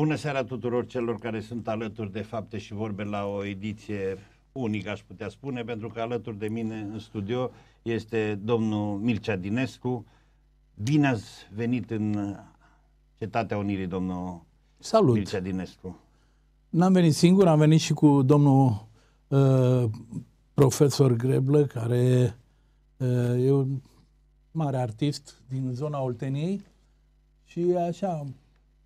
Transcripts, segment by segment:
Bună seara tuturor celor care sunt alături de fapte și vorbe la o ediție unică, aș putea spune, pentru că alături de mine în studio este domnul Mircea Dinescu. Bine ați venit în Cetatea Unirii, domnul Salut! Mircea Dinescu. N-am venit singur, am venit și cu domnul uh, profesor Greblă, care uh, e un mare artist din zona Olteniei și așa,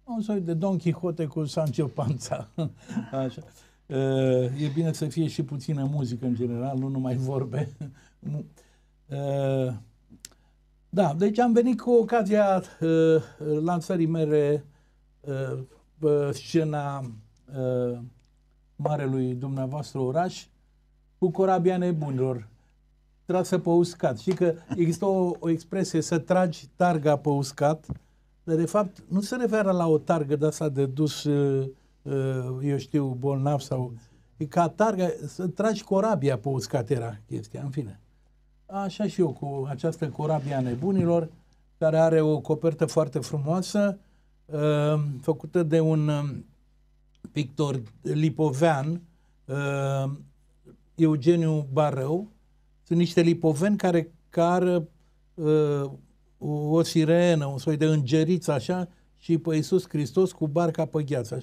un soi de Don Quixote cu Sancho Panza. așa. Uh, e bine să fie și puțină muzică în general, nu numai vorbe. uh, da, deci am venit cu ocazia uh, lansării mele uh, pe scena uh, marelui dumneavoastră oraș cu corabia nebunilor trasă pe uscat. Și că există o, o expresie să tragi targa pe uscat, dar de fapt nu se referă la o targă de asta de dus, uh, uh, eu știu, bolnav sau... E ca targa, să tragi corabia pe uscat era chestia, în fine. Așa și eu cu această corabia nebunilor, care are o copertă foarte frumoasă, uh, făcută de un um, pictor lipovean, uh, Eugeniu Barău. Sunt niște lipoveni care cară uh, o sirenă, un soi de îngeriță așa, și pe Iisus Hristos cu barca pe gheață.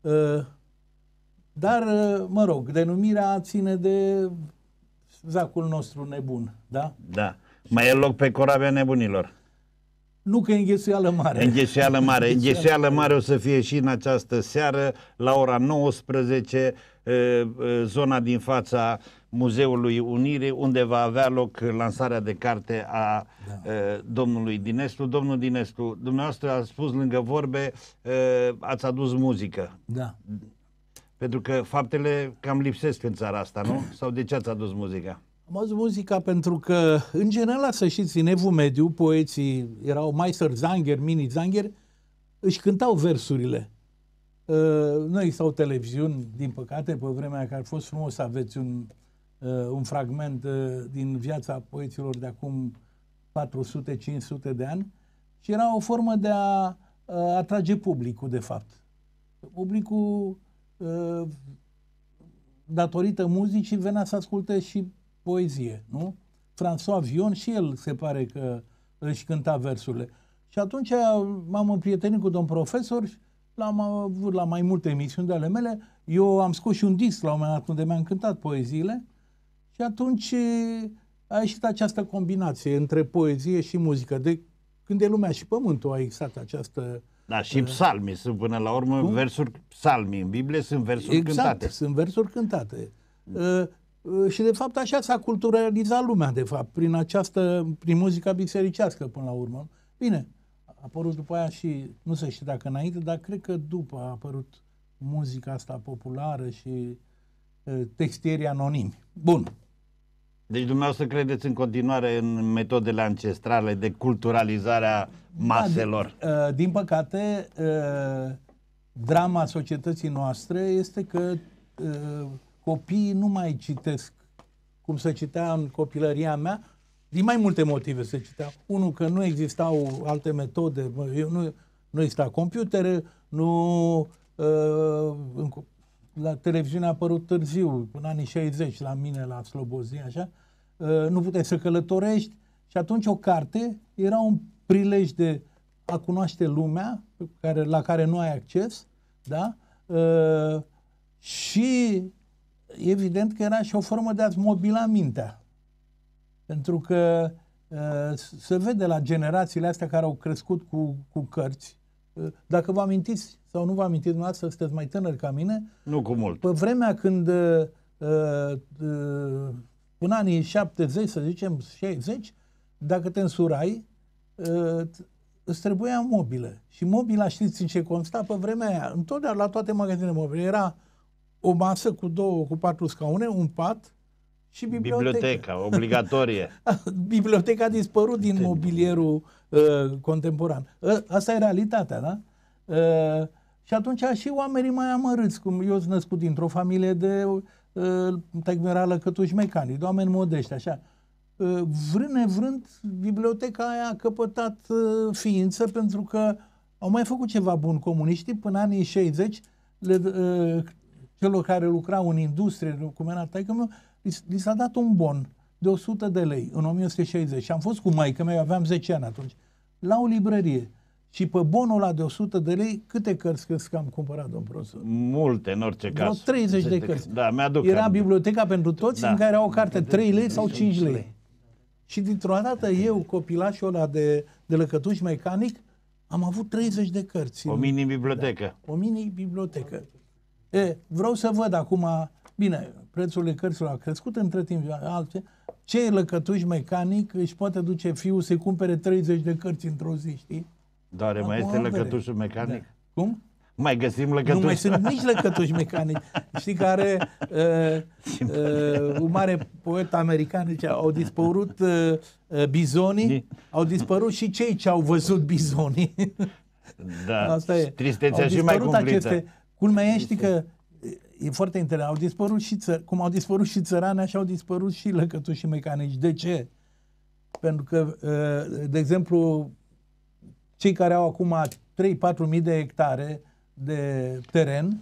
Uh, dar, uh, mă rog, denumirea ține de zacul nostru nebun, da? Da. Mai e loc pe corabia nebunilor. Nu că e înghesuială mare. Înghesuială mare. Înghesuială mare o să fie și în această seară, la ora 19, zona din fața Muzeului Unirii, unde va avea loc lansarea de carte a da. domnului Dinescu. Domnul Dinescu, dumneavoastră a spus lângă vorbe, ați adus muzică. Da. Pentru că faptele cam lipsesc în țara asta, nu? Sau de ce ați adus muzica? Am adus muzica pentru că, în general, să știți, în Evul Mediu, poeții erau Meister Zanger, Mini Zanger, își cântau versurile. Uh, nu existau televiziuni, din păcate, pe vremea care a fost frumos să aveți un, uh, un fragment uh, din viața poeților de acum 400-500 de ani și era o formă de a atrage publicul, de fapt. Publicul, datorită muzicii, venea să asculte și poezie, nu? François Vion și el se pare că își cânta versurile. Și atunci m-am împrietenit cu domn profesor, l-am avut la mai multe emisiuni de ale mele. Eu am scos și un disc la un moment dat unde mi-am cântat poeziile și atunci a ieșit această combinație între poezie și muzică. De când e lumea și pământul a existat această... Da, și psalmii sunt până la urmă Cum? versuri psalmii. În Biblie sunt versuri exact, cântate. sunt versuri cântate. Uh, Uh, și de fapt așa s-a culturalizat lumea, de fapt, prin această, prin muzica bisericească până la urmă. Bine, a apărut după aia și, nu se știe dacă înainte, dar cred că după a apărut muzica asta populară și uh, textierii anonimi. Bun. Deci dumneavoastră credeți în continuare în metodele ancestrale de culturalizare a maselor? Da, din, uh, din păcate, drama societății noastre este că copiii nu mai citesc cum se citea în copilăria mea, din mai multe motive se citea. Unul, că nu existau alte metode, nu, nu exista computere, nu, uh, la televiziune a apărut târziu, în anii 60, la mine, la Slobozia, așa, uh, nu puteai să călătorești și atunci o carte era un prilej de a cunoaște lumea care, la care nu ai acces, da? Uh, și evident că era și o formă de a-ți mobila mintea. Pentru că uh, se vede la generațiile astea care au crescut cu, cu cărți, uh, dacă vă amintiți sau nu vă amintiți dumneavoastră, sunteți mai tânări ca mine. Nu cu mult. Pe vremea când uh, uh, în anii 70, să zicem 60, dacă te însurai, uh, îți trebuia mobilă. Și mobila, știți în ce consta pe vremea aia? Întotdeauna la toate magazinele mobile era o masă cu două, cu patru scaune, un pat și biblioteca. Biblioteca, obligatorie. biblioteca a dispărut din mobilierul uh, contemporan. Uh, asta e realitatea, da? Uh, și atunci și oamenii mai amărâți, cum eu sunt născut dintr-o familie de uh, tecmerală cătuși mecanici, de oameni modești, așa. Uh, vrând nevrând, biblioteca aia a căpătat uh, ființă pentru că Au mai făcut ceva bun comuniștii până anii 60, le, uh, celor care lucrau în industrie, cum era taică meu, li, li s-a dat un bon de 100 de lei în 1960 și am fost cu maică mea, eu aveam 10 ani atunci, la o librărie. Și pe bonul ăla de 100 de lei, câte cărți crezi că am cumpărat, domn profesor? Multe, în orice Vreo caz. 30 de cărți. Da, mi-aduc. Era aminte. biblioteca pentru toți Da. în care era o carte 3 lei sau 5 lei. Și dintr-o dată eu, copilașul ăla de, de lăcătuș mecanic, am avut 30 de cărți. O în- mini-bibliotecă. o mini-bibliotecă. E, vreau să văd acum, bine, prețurile cărților a crescut între timp, alte, ce lăcătuș mecanic își poate duce fiul să cumpere 30 de cărți într-o zi, știi? Doare, mai Acum este am vedere. lăcătușul mecanic? Da. Cum? Mai găsim Nu lăcătuș? mai sunt nici lăcătuși mecanici. Știi care uh, uh, un mare poet american zicea, au dispărut uh, uh, bizonii, Ni- au dispărut și cei ce au văzut bizonii. Da. Asta e. Tristețea Au și mai dispărut cumplită. aceste... Culmea e, știi că e foarte interesant. Au dispărut și țăr... cum au dispărut și țărani, așa au dispărut și lăcătuși mecanici. De ce? Pentru că, uh, de exemplu, cei care au acum 3-4 mii de hectare de teren,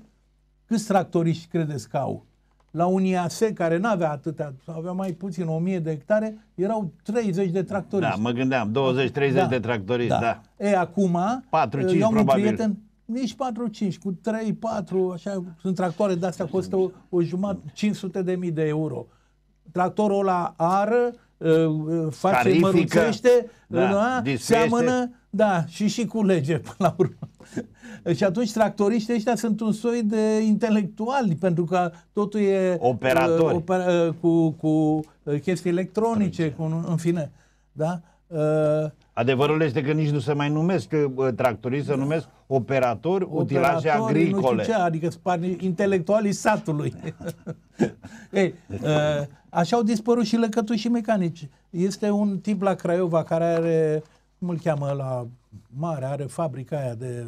câți tractoriști credeți că au? La un IAS care nu avea atâtea, avea mai puțin 1000 de hectare, erau 30 de Da, tractoriști. mă gândeam, 20-30 de tractoriști, da. E, acum, 4-5 eu am un probabil. prieten, nici 4-5, cu 3-4, așa, sunt tractoare de astea, costă o, o jumătate, 500 de mii de euro. Tractorul ăla ară, uh, uh, face, Carifică, măruțește, da, da, disfiește. seamănă, da, și și culege până la urmă. și atunci tractoriștii ăștia sunt un soi de intelectuali, pentru că totul e Operatori. uh, opera, uh, cu, cu uh, chestii electronice, cu, în fine. Da? Uh, Adevărul este că nici nu se mai numesc uh, tractoriști, se numesc operatori, utilaje operatorii, Nu agricole. știu ce, adică spani intelectualii satului. Ei, uh, așa au dispărut și lăcătușii mecanici. Este un tip la Craiova care are, cum îl cheamă la mare, are fabrica aia de...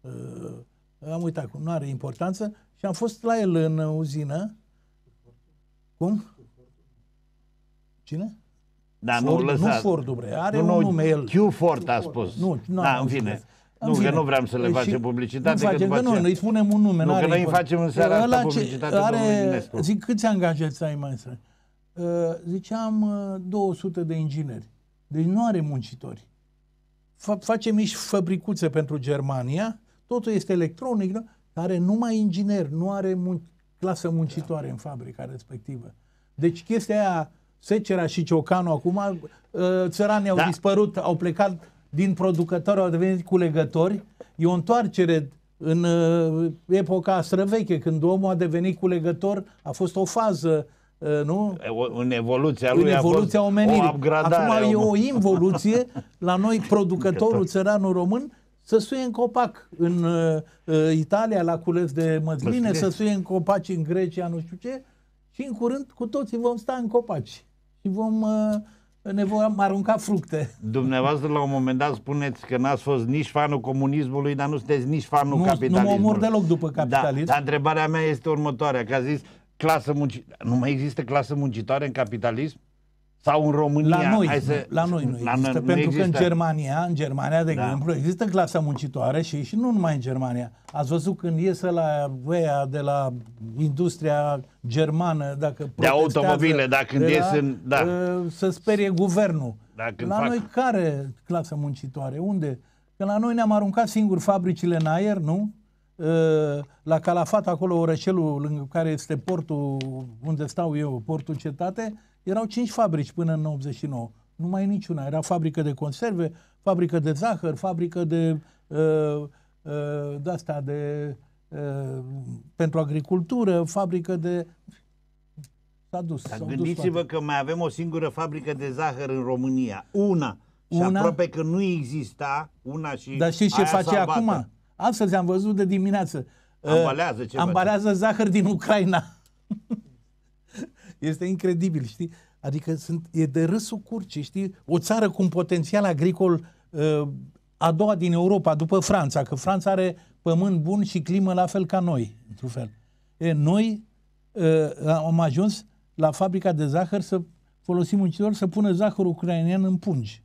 Uh, am uitat cum, nu are importanță. Și am fost la el în uzină. Cum? Cine? Da, nu Ford, nu lăsați. Ford, bre, are nu, un nu, nume el. Q Ford a spus. Nu, nu da, am în auzit fine. de asta. În Nu, fine. că nu vrem să le Și facem nu publicitate, că facem, după că nu, aceea... noi spunem un nume. Nu, n-are că noi îi importanță. facem în seara asta Ăla ce publicitate domnului Eminescu. Zic, câți angajați ai, maestre? Uh, ziceam uh, 200 de ingineri. Deci nu are muncitori. Fa- face mici fabricuțe pentru Germania, totul este electronic, nu? are numai inginer, nu are mun- clasă muncitoare în fabrica respectivă. Deci chestia aia, secera și ciocanul acum, uh, țăranii au Da. dispărut, au plecat din producători, au devenit culegători. E o întoarcere în uh, epoca străveche, când omul a devenit culegător, a fost o fază, uh, nu? O- În evoluția în lui evoluția a fost omenirii. o upgradare. Acum e a o omului. involuție la noi, producătorul, Producător. țăranul român, să suie în copac în uh, uh, Italia la cules de măsline, Măsline. să suie în copaci în Grecia, nu știu ce, și în curând cu toții vom sta în copaci și vom uh, ne vom arunca fructe. Dumneavoastră la un moment dat spuneți că n-ați fost nici fanul comunismului, dar nu sunteți nici fanul Nu- nu mă capitalismului. omor deloc după Da, capitalism. dar întrebarea mea este următoarea, că a zis clasă munci... Nu mai există clasă muncitoare în capitalism? Sau în România? La noi, Hai nu, la noi nu există, noi nu pentru că în există. Germania, în Germania, de Da. exemplu, există clasa muncitoare și, și nu numai în Germania. Ați văzut când iese la ăia de la industria germană, dacă De automobile, da, când de ies în- da. uh, să sperie guvernul. Da, când la fac- noi care clasă muncitoare? Unde? Că la noi ne-am aruncat singur fabricile în aer, nu? Uh, La Calafat, acolo, orășelul lângă care este portul unde stau eu, portul cetate, erau cinci fabrici până în 89. Nu mai e niciuna. Era fabrică de conserve, fabrică de zahăr, fabrică de uh, uh, de asta de uh, pentru agricultură, fabrică de s-a dus. Dar s-au dus gândiți-vă toate. că mai avem o singură fabrică de zahăr în România. Una. Și Una? aproape că nu exista una și Dar știți ce aia face salvată. acum? Astăzi am văzut de dimineață. Ambalează, Uh, ce Ambalează zahăr din Ucraina. este incredibil, știi? Adică sunt, e de râsul curții, știi? O țară cu un potențial agricol uh, a doua din Europa, după Franța, că Franța are pământ bun și climă la fel ca noi, într-un fel. E, noi uh, am ajuns la fabrica de zahăr să folosim muncitori să pună zahăr ucrainean în pungi.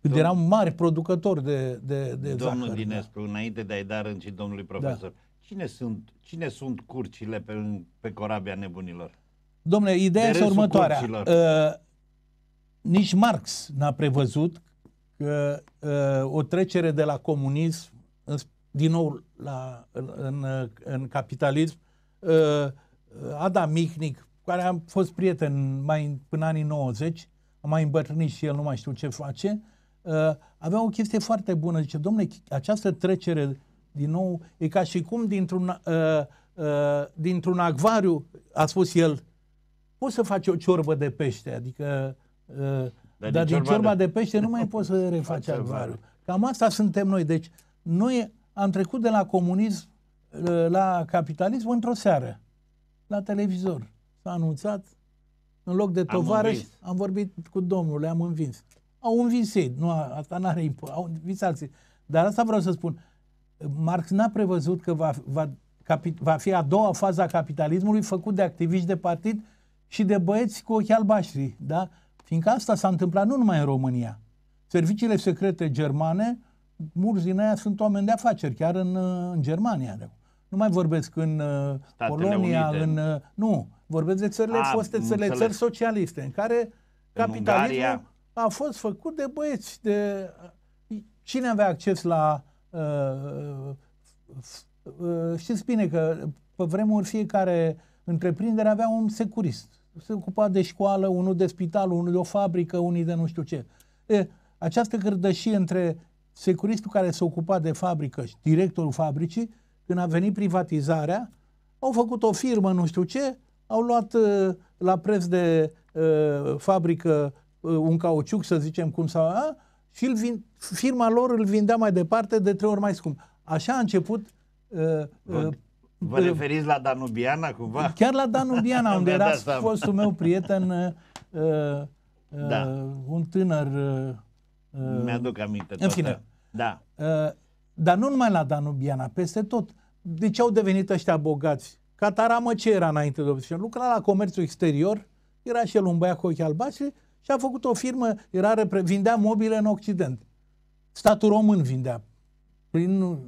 Când eram mari producători de, de, de Domnul zahăr. Dinescu, înainte de a-i da rând și domnului profesor, cine, sunt, cine sunt curcile pe, pe corabia nebunilor? Domnule, ideea De este râsul următoarea. curcilor. Uh, nici Marx n-a prevăzut că uh, o trecere de la comunism în, din nou la, în, în, în capitalism. Uh, Adam Mihnic, care a fost prieten mai până anii 90, a mai îmbătrânit și el, nu mai știu ce face, uh, avea o chestie foarte bună. Zice, domnule, această trecere din nou e ca și cum dintr-un, uh, uh, dintr-un acvariu, a spus el, poți să faci o ciorbă de pește, adică uh, dar, dar din, din ciorba de... de pește nu mai poți să refaci acvariu. Cam asta suntem noi. Deci noi am trecut de la comunism uh, la capitalism într-o seară, la televizor. S-a anunțat, în loc de tovarăș, am, am vorbit cu domnul, le-am învins. Au învins ei, nu, asta n-are impo- au învins alții. Dar asta vreau să spun. Marx n-a prevăzut că va, va, capi, va fi a doua fază a capitalismului făcut de activiști de partid și de băieți cu ochi albaștri, da? Fiindcă asta s-a întâmplat nu numai în România. Serviciile secrete germane, mulți din aia sunt oameni de afaceri, chiar în, în Germania. Nu mai vorbesc în uh, Statele Polonia, Unite. în... Uh, nu, vorbesc de țările a, foste țările, țări socialiste, în care în capitalismul Ungaria. A fost făcut de băieți, de... Cine avea acces la... Uh, uh, știți bine că pe vremuri fiecare întreprindere avea un securist se ocupa de școală, unul de spital, unul de o fabrică, unii de nu știu ce. E, această cărdășie între securistul care se ocupa de fabrică și directorul fabricii, când a venit privatizarea, au făcut o firmă, nu știu ce, au luat uh, la preț de uh, fabrică uh, un cauciuc, să zicem cum sau a, și îl vin, firma lor îl vindea mai departe de trei ori mai scump. Așa a început uh, uh, Vă referiți la Danubiana cumva? Chiar la Danubiana, unde era fostul meu prieten, uh, uh, da. un tânăr... Uh, Mi-aduc aminte. În fine. Da. Uh, dar nu numai la Danubiana, peste tot. De ce au devenit ăștia bogați? Cataramă ce era înainte de obicei? Lucra la comerțul exterior, era și el un băiat cu ochi albaștri și a făcut o firmă, era repre- vindea mobile în Occident. Statul român vindea. Prin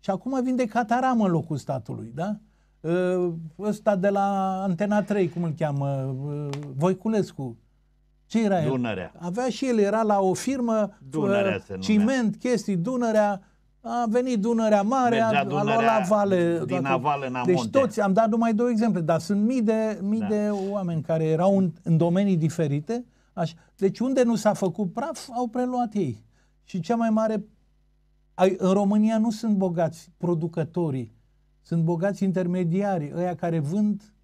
și acum vinde Cataram în locul statului, da? Ă, ăsta de la Antena 3, cum îl cheamă, ă, Voiculescu. Ce era Dunărea. el? Avea și el, era la o firmă, Dunărea se ciment, chestii, Dunărea, a venit Dunărea Mare, a, Dunărea a luat la vale. Din aval în Deci toți, am dat numai două exemple, dar sunt mii de, mii da. de oameni care erau în, în domenii diferite. Așa. Deci unde nu s-a făcut praf, au preluat ei. Și cea mai mare în România nu sunt bogați producătorii, sunt bogați intermediari, ăia care vând,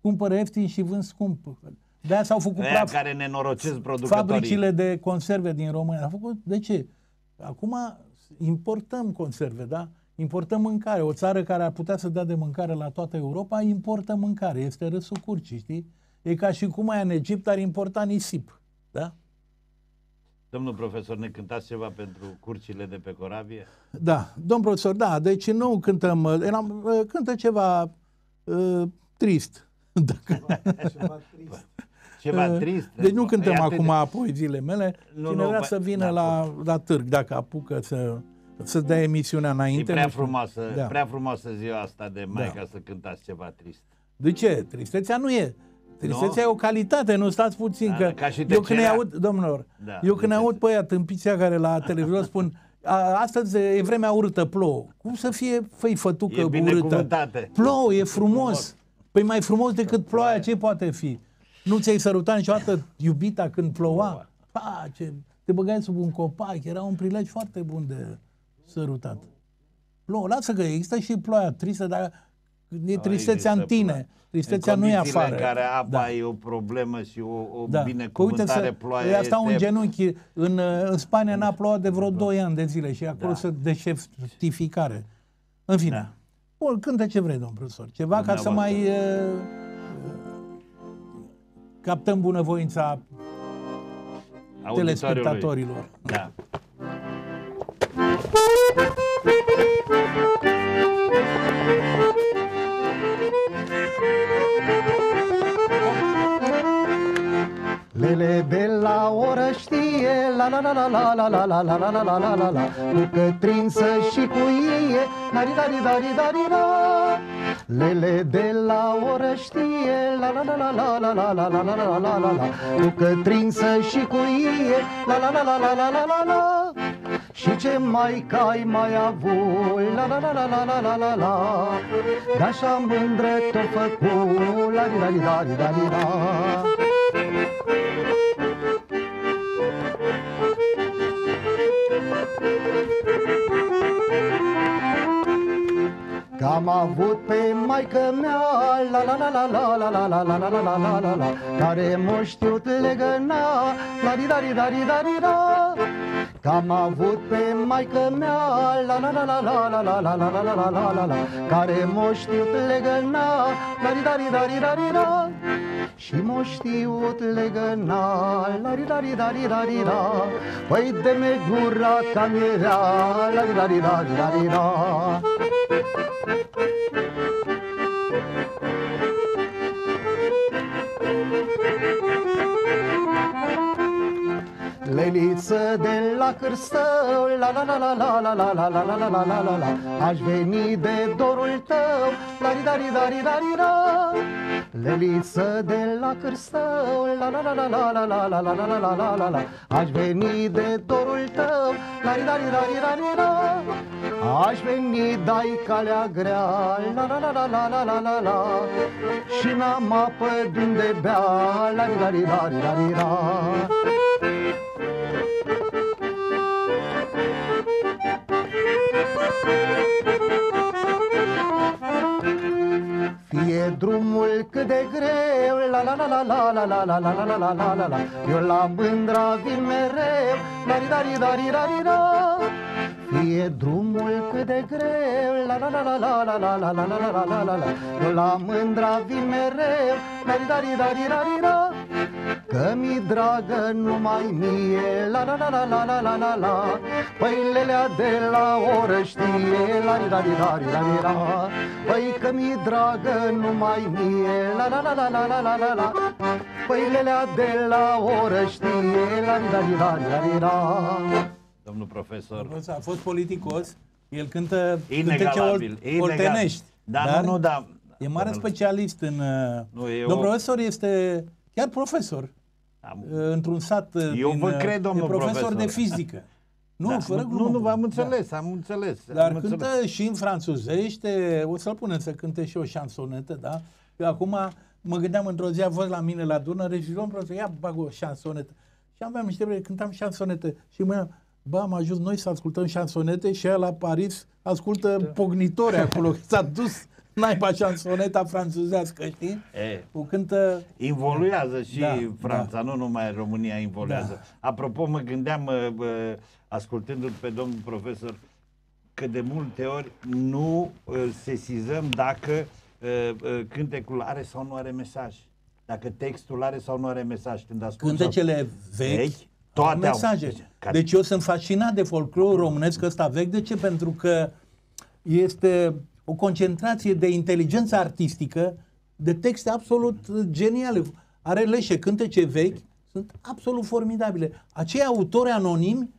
cumpără ieftin și vând scump. De-aia s-au făcut ăia praf, care nenorocesc producătorii. Fabricile de conserve din România. Au făcut, de ce? Acum importăm conserve, da? Importăm mâncare. O țară care ar putea să dea de mâncare la toată Europa, importă mâncare. Este râsul curcii, știi? E ca și cum aia în Egipt ar importa nisip. Da? Domnul profesor, ne cântați ceva pentru curcile de pe corabie? Da, domn profesor, da, deci nu cântăm, eram, cântă ceva uh, trist. Dacă... Ceva trist. Ceva trist. Deci nu cântăm Iată acum de... poeziile mele. Nu, Cine nu, vrea să vină da, la, la târg, dacă apucă să, să dea emisiunea înainte. E prea frumoasă, da. prea frumoasă ziua asta de mai da. ca să cântați ceva trist. De ce? Tristețea nu e. Tristețea e o calitate, nu stați puțin. Da, că ca și eu când aud, domnilor, da, eu când aud pe aia tâmpiția care la televizor spun a, astăzi e vremea urâtă, plouă. Cum să fie făi fătucă e urâtă? Plouă, e frumos. Păi mai frumos decât ploaia, ce poate fi? Nu ți-ai sărutat niciodată iubita când ploua? Pa, ce... Te băgai sub un copac, era un prilej foarte bun de sărutat. Plouă, lasă că există și ploaia tristă, dar e tristețea în tine. Tristețea nu e afară. în care apa da. e o problemă și o, o da. binecuvântare, ploaie Asta este... un genunchi. În, în Spania n-a plouat de vreo 2 ani de zile și acolo da. se deșertificare. În fine. Da. Bun, cântă ce vrei, domn profesor. Ceva ca să mai uh, captăm bunăvoința telespectatorilor. Da. Lele bella ora știe la la la la la la la la la la la la la la la Cu cătrinsă și cu ie Dari dari dari dari la Lele de la orăștie La la la la la la la la la la la la la la Cu cătrinsă și cu ie La la la la la la la la la și ce mai cai mai avut La la la la la la la la la De așa mândră tot făcut La di la di da di da Că am avut pe maică mea La la la la la la la la la la la la la la la Care m-a știut legăna La di da di da di da di da Că am avut pe maică mea La la la la la la la la la la la la la la la Care m-a știut legăna La di da di da di da di da și m-a știut legăna La di da di da di da di da Păi de-me gura cam era La di da di da di da di da Leliță de la cârstău La la la la la la la la la la la la la la la Aș veni de dorul tău La ri da ri da ri da ri da Leliță de la cârstău La la la la la la la la la la la la la la la Aș veni de dorul tău La ri da ri da ri da ri da Aș veni, dai calea grea La la la la la la la la la Și n-am apă de bea La ri da ri da ri da ri da drumul cât de greu La la la la la la la la la la la la la la la Eu la mândra vin mereu La ri da ri da ri da ri da Fie drumul cât de greu La la la la la la la la la la la la la la la Eu la mândra vin mereu La ri da ri da ri da ri da Că mi dragă numai mie La la la la la la la la la Păi lelea de la oră știe La ri da ri da ri da ri da Păi că mi dragă numai mie La la la la la la la la la Păi lelea de la oră știe La ri da ri da ri da ri da Domnul profesor. A fost politicos, el cântă Inegalabil, cântece ol, oltenești. Da, dar nu, nu, da. E mare specialist în... Nu, e domnul o- profesor este chiar profesor Am- într-un sat Eu din, vă cred, domnul e profesor, profesor. de fizică. Nu, Da, fără nu, glumă. nu, v-am Da. înțeles, am înțeles. Dar am cântă înțeles. și în franțuzește, o să-l punem să cânte și o șansonetă, da? Eu acum mă gândeam într-o zi, a fost la mine la Dunăre și domnul profesor, ia bag o șansonetă. Și aveam niște vreme, cântam șansonete și mă Bă, am ajuns noi să ascultăm șansonete și el la Paris ascultă Da. pognitori acolo, că s-a dus naiba șansoneta franțuzească, știi? E, O cântă... involuează și Da, Franța, nu numai România involuează. Da. Apropo, mă gândeam, uh, bă, ascultându-l pe domnul profesor, că de multe ori nu uh, sesizăm dacă uh, uh, cântecul are sau nu are mesaj. Dacă textul are sau nu are mesaj. Când ascult Cântecele vechi, Vechi, toate au mesaje. au. Deci eu sunt fascinat de folclorul românesc ăsta vechi. De ce? Pentru că este o concentrație de inteligență artistică, de texte absolut geniale. Are leșe, cântece vechi, sunt absolut formidabile. Acei autori anonimi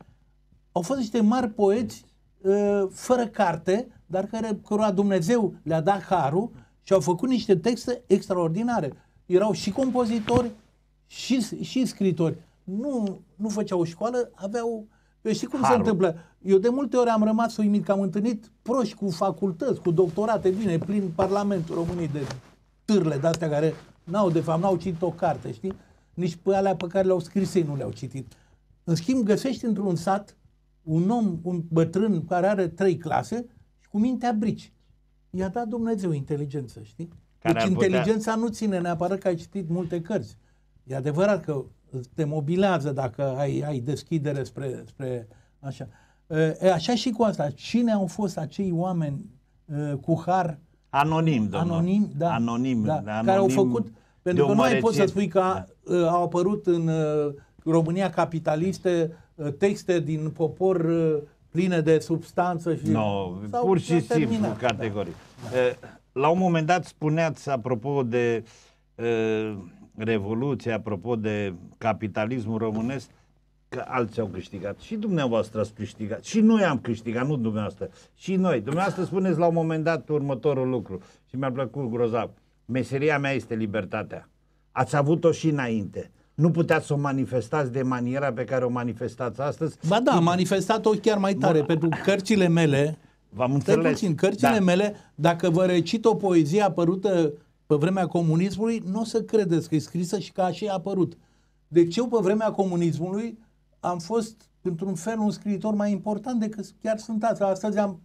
au fost niște mari poeți uh, fără carte, dar care, cărora Dumnezeu le-a dat harul și au făcut niște texte extraordinare. Erau și compozitori și, și scritori. Nu, nu făceau școală, aveau... Eu știi cum Harul. se întâmplă? Eu de multe ori am rămas uimit că am întâlnit proști cu facultăți, cu doctorate, bine, plin Parlamentul României de târle de-astea care n-au, de fapt, n-au citit o carte, știi? Nici pe alea pe care le-au scris ei nu le-au citit. În schimb, găsești într-un sat un om, un bătrân care are trei clase și cu mintea brici. I-a dat Dumnezeu inteligență, știi? Care deci ar putea- inteligența nu ține neapărat că ai citit multe cărți. E adevărat că te mobilează dacă ai, ai deschidere spre, spre așa. E, așa și cu asta. Cine au fost acei oameni e, cu har Anonim, domnul. anonim, da, Anonim, da, anonim care au făcut, pentru de că o nu mai poți să măreție- spui că a, uh, au apărut în uh, România capitaliste uh, texte din popor uh, pline de substanță și No, s-au- pur și s-au simplu, terminat. categoric. Eh, La un moment dat spuneați, apropo de eh, Revoluție, apropo de capitalismul românesc, că alții au câștigat. Și dumneavoastră ați câștigat. Și noi am câștigat, nu dumneavoastră. Și noi. Dumneavoastră spuneți la un moment dat următorul lucru. Și mi-a plăcut grozav. Meseria mea este libertatea. Ați avut-o și înainte. Nu puteți să o manifestați de maniera pe care o manifestați astăzi. Ba da, am manifestat-o chiar mai tare, pentru că cărțile mele, V-am stai înțeles. puțin, cărțile Da. mele, dacă vă recit o poezie apărută pe vremea comunismului, nu o să credeți că e scrisă și că așa a apărut. Deci eu pe vremea comunismului am fost, într-un fel, un scriitor mai important decât chiar sunt azi. Astăzi am,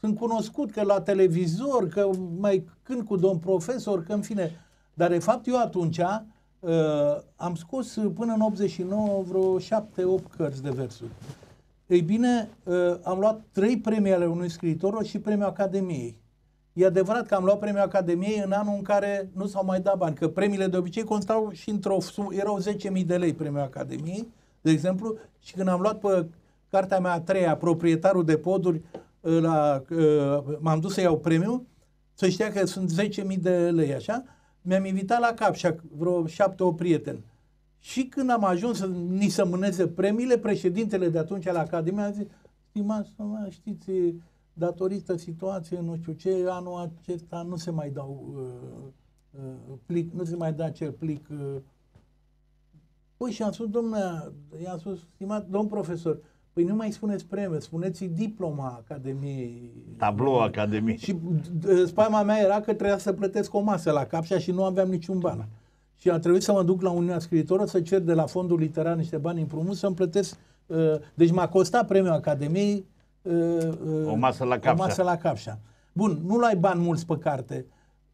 sunt cunoscut că la televizor, că mai cânt cu domn profesor, că în fine. Dar de fapt eu atunci uh, am scos uh, până în 89 vreo 7-8 cărți de versuri. Ei bine, uh, am luat trei premii ale unui scriitor și premiul Academiei. E adevărat că am luat premiul Academiei în anul în care nu s-au mai dat bani, că premiile de obicei constau și într-o sumă, erau 10.000 de lei premiul Academiei, de exemplu, și când am luat pe cartea mea a treia, proprietarul de poduri, uh, la, uh, m-am dus să iau premiul, să știa că sunt 10.000 de lei, așa, mi-am invitat la Capșa vreo șapte o prieteni. Și când am ajuns să ni se mâneze premiile, președintele de atunci la Academie a zis, stimați, mă, știți, datorită situației, nu știu ce, anul acesta nu se mai dau uh, uh, plic, nu se mai da acel plic. Uh. Păi și am spus, domnule, i-am spus, stimat domn profesor, păi nu mai spuneți premie, spuneți diploma Academiei. Tablou Academiei. Și d- spaima mea era că trebuia să plătesc o masă la Capșa și nu aveam niciun ban. Și a trebuit să mă duc la Uniunea Scriitorilor să cer de la fondul literar niște bani împrumut să-mi plătesc. Uh, deci m-a costat premiul Academiei uh, uh, O masă la O Capșa. masă la Capșa. Bun, nu luai bani mulți pe carte.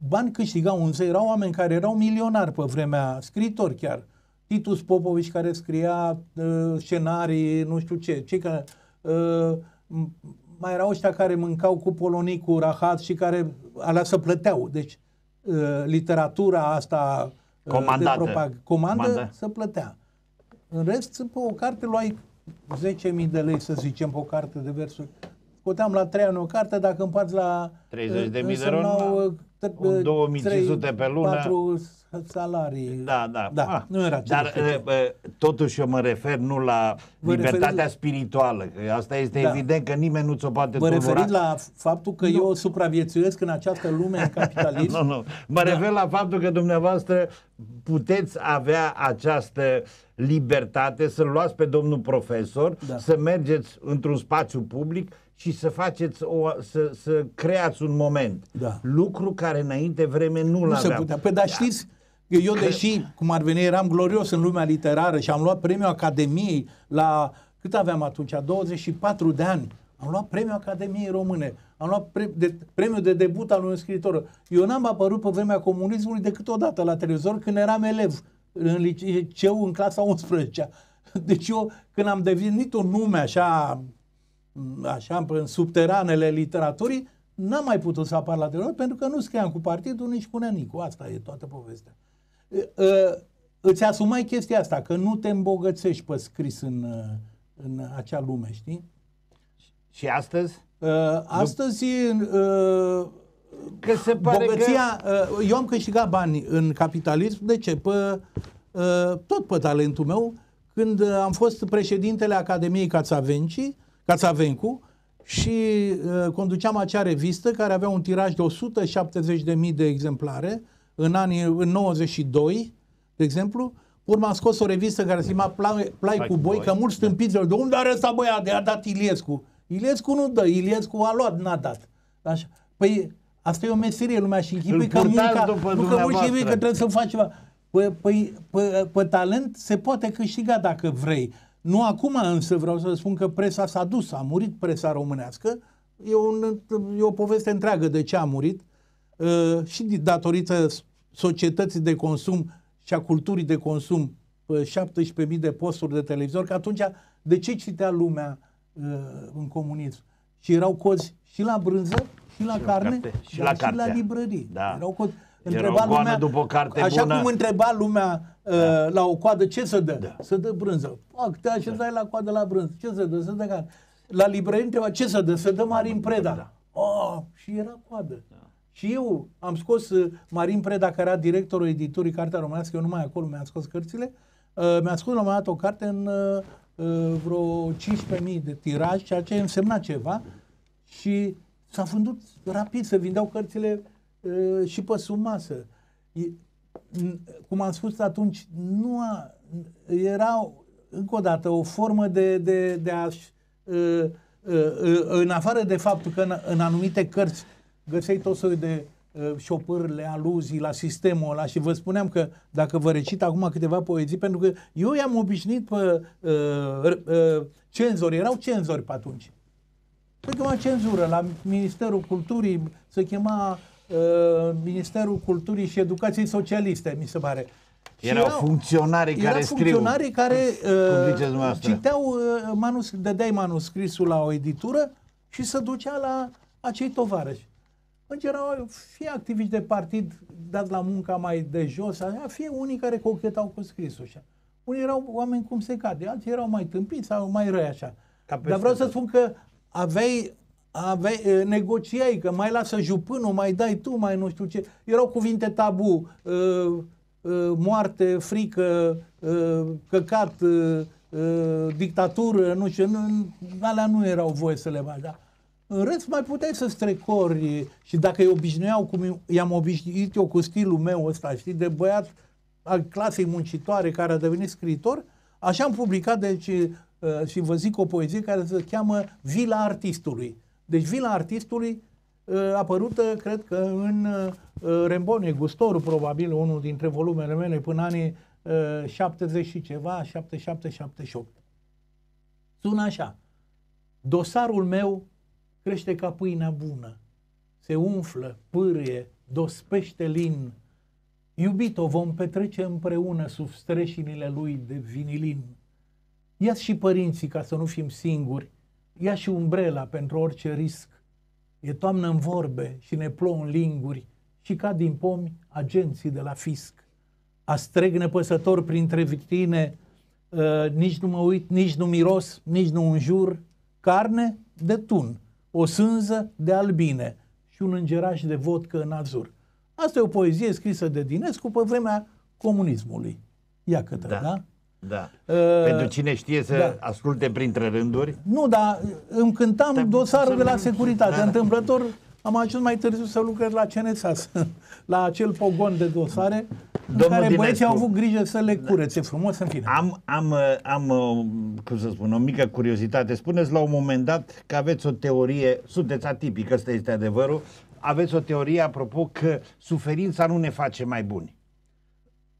Bani câștigau însă, erau oameni care erau milionari pe vremea, scriitori chiar. Titus Popovici care scria uh, scenarii, nu știu ce, cei care uh, m- mai erau ăștia care mâncau cu polonicul rahat și care alea să plăteau. Deci uh, literatura asta uh, Comandată. de propag- comandă Comandă. să plătea. În rest, pe o carte luai 10.000 de lei, să zicem, pe o carte de versuri. Scoteam la 3 ani o carte, dacă împarți la... 30.000 de însemnau, ron, uh, t- un uh, 2500 trei, pe lună. patru salarii. Da, da. Da, Ah, nu era ce Dar știu. eh, eh, totuși eu mă refer nu la Vă libertatea referiți la- spirituală, că asta este Da. evident că nimeni nu ți-o poate Vă tulbura. referiți la faptul că eu supraviețuiesc în această lume în capitalism? Nu, nu. Mă Da. refer la faptul că dumneavoastră puteți avea această libertate să-l luați pe domnul profesor, Da. să mergeți într-un spațiu public și să faceți o, să, să creați un moment. Da. Lucru care înainte vreme nu, Nu l-aveam. se putea. Păi, dar știți, că eu, deși, cum ar veni, eram glorios în lumea literară și am luat premiul Academiei la, cât aveam atunci, 24 de ani, am luat premiul Academiei Române, am luat pre, de, premiul de debut al unui scriitor. Eu n-am apărut pe vremea comunismului decât o dată la televizor când eram elev în liceu în clasa 11 Deci eu, când am devenit un nume așa, așa, în subteranele literaturii, n-am mai putut să apar la televizor pentru că nu scriam cu partidul, nici cu Nenicu. Asta e toată povestea. E, e, Îți asumai chestia asta, că nu te îmbogățești pe scris în, uh, în acea lume, știi? Și astăzi? Uh, Astăzi, uh, Că se pare bogăția, uh, eu am câștigat bani în capitalism, de ce? Pe, uh, tot pe talentul meu, când uh, am fost președintele Academiei Cațavenci, Cațavencu și uh, conduceam acea revistă care avea un tiraj de 170.000 de exemplare în anii în 92, de exemplu, pe urmă am scos o revistă care se chema Plai, Plai cu boi, că mulți stâmpiți de unde are ăsta băiat, de-a dat Iliescu. Iliescu nu dă, Iliescu a luat, n-a dat. Așa. Păi asta e o meserie, lumea și închipui Îl că purtați munca, după nu că mulți dumneavoastră. închipui că trebuie să faci ceva. Păi, păi, pe, pe talent se poate câștiga dacă vrei. Nu acum însă vreau să spun că presa s-a dus, a murit presa românească. E, un, e o poveste întreagă de ce a murit uh, și datorită societății de consum și a culturii de consum pe 17.000 de posturi de televizor, că atunci de ce citea lumea uh, în comunism? Și erau cozi și la brânză, și la Și la carne, carte, și dar la și la cartea. librării. Da. Erau cozi. Era Întreba o goană lumea, după o carte așa bună. cum întreba lumea uh, la o coadă ce să dă? Da. Să dă brânză. Fac, te așezai la coadă la brânză. Ce să dă? Să dă carne. La librărie întreba ce să dă? Să dă Marin Preda. Da. Oh, și era coadă. Și eu am scos uh, Marin Preda, care era directorul editurii Cartea Românească, eu numai acolo mi-am scos cărțile, uh, mi-a scos la un moment dat o carte în, uh, uh, vreo 15.000 de tiraj, ceea ce însemna ceva și s-a vândut rapid, se vindeau cărțile uh, și pe sub masă. E, n- cum am spus atunci, nu a, era încă o dată o formă de, de, de a uh, uh, în afară de faptul că în, în anumite cărți găseai tot soiul de uh, șopârle, aluzii la sistemul ăla și vă spuneam că dacă vă recit acum câteva poezii, pentru că eu i-am obișnuit pe uh, uh, cenzori, erau cenzori pe atunci. Se chema cenzură la Ministerul Culturii, se chema uh, Ministerul Culturii și Educației Socialiste, mi se pare. Și Erau funcționarii erau care scriu. funcționarii care Cum ziceți uh, dumneavoastră. citeau, uh, manus, dădeai manuscrisul la o editură și se ducea la acei tovarăși. Deci erau fie activiști de partid dați la munca mai de jos, așa, fie unii care cochetau cu scrisul așa. Unii erau oameni cum se cade, alții erau mai tâmpiți sau mai răi așa. Ca peste Dar vreau să tot. spun că aveai, aveai e, negociai, că mai lasă jupânul, mai dai tu, mai nu știu ce. Erau cuvinte tabu, uh, uh, moarte, frică, uh, căcat, uh, uh, dictatură, nu știu, nu, alea nu erau voie să le bagi, da? În rest mai puteai să strecori și dacă îi obișnuiau cum i-am obișnuit eu cu stilul meu ăsta, știi, de băiat al clasei muncitoare care a devenit scriitor, așa am publicat deci, uh, și vă zic o poezie care se cheamă Vila Artistului. Deci Vila Artistului uh, apărută, cred că în uh, Rembonie Gustoru, probabil, unul dintre volumele mele, până anii uh, 70 și ceva, 77-78. Sună așa. Dosarul meu crește ca pâinea bună. Se umflă, pârie, dospește lin. Iubito, vom petrece împreună sub streșinile lui de vinilin. ia și părinții ca să nu fim singuri. Ia și umbrela pentru orice risc. E toamnă în vorbe și ne plouă în linguri și cad din pomi agenții de la fisc. Astreg nepăsător printre vitine, uh, nici nu mă uit, nici nu miros, nici nu înjur, carne de tun, o sânză de albine și un îngeraș de vodcă în azur. Asta e o poezie scrisă de Dinescu pe vremea comunismului. Ia câtă, da? Da. Da? Da. Uh, Pentru cine știe să da. asculte printre rânduri, Nu, dar îmi cântam Da, dosarul să de la nu- securitate. da. Întâmplător am ajuns mai târziu să lucrez la CNSAS, la acel pogon de dosare în Domnul care băieții Dinescu. au avut grijă să le curețe frumos, în fine. am, am, uh, am, uh, cum să spun, o mică curiozitate. Spuneți la un moment dat că aveți o teorie, sunteți atipic, ăsta este adevărul, aveți o teorie apropo că suferința nu ne face mai buni.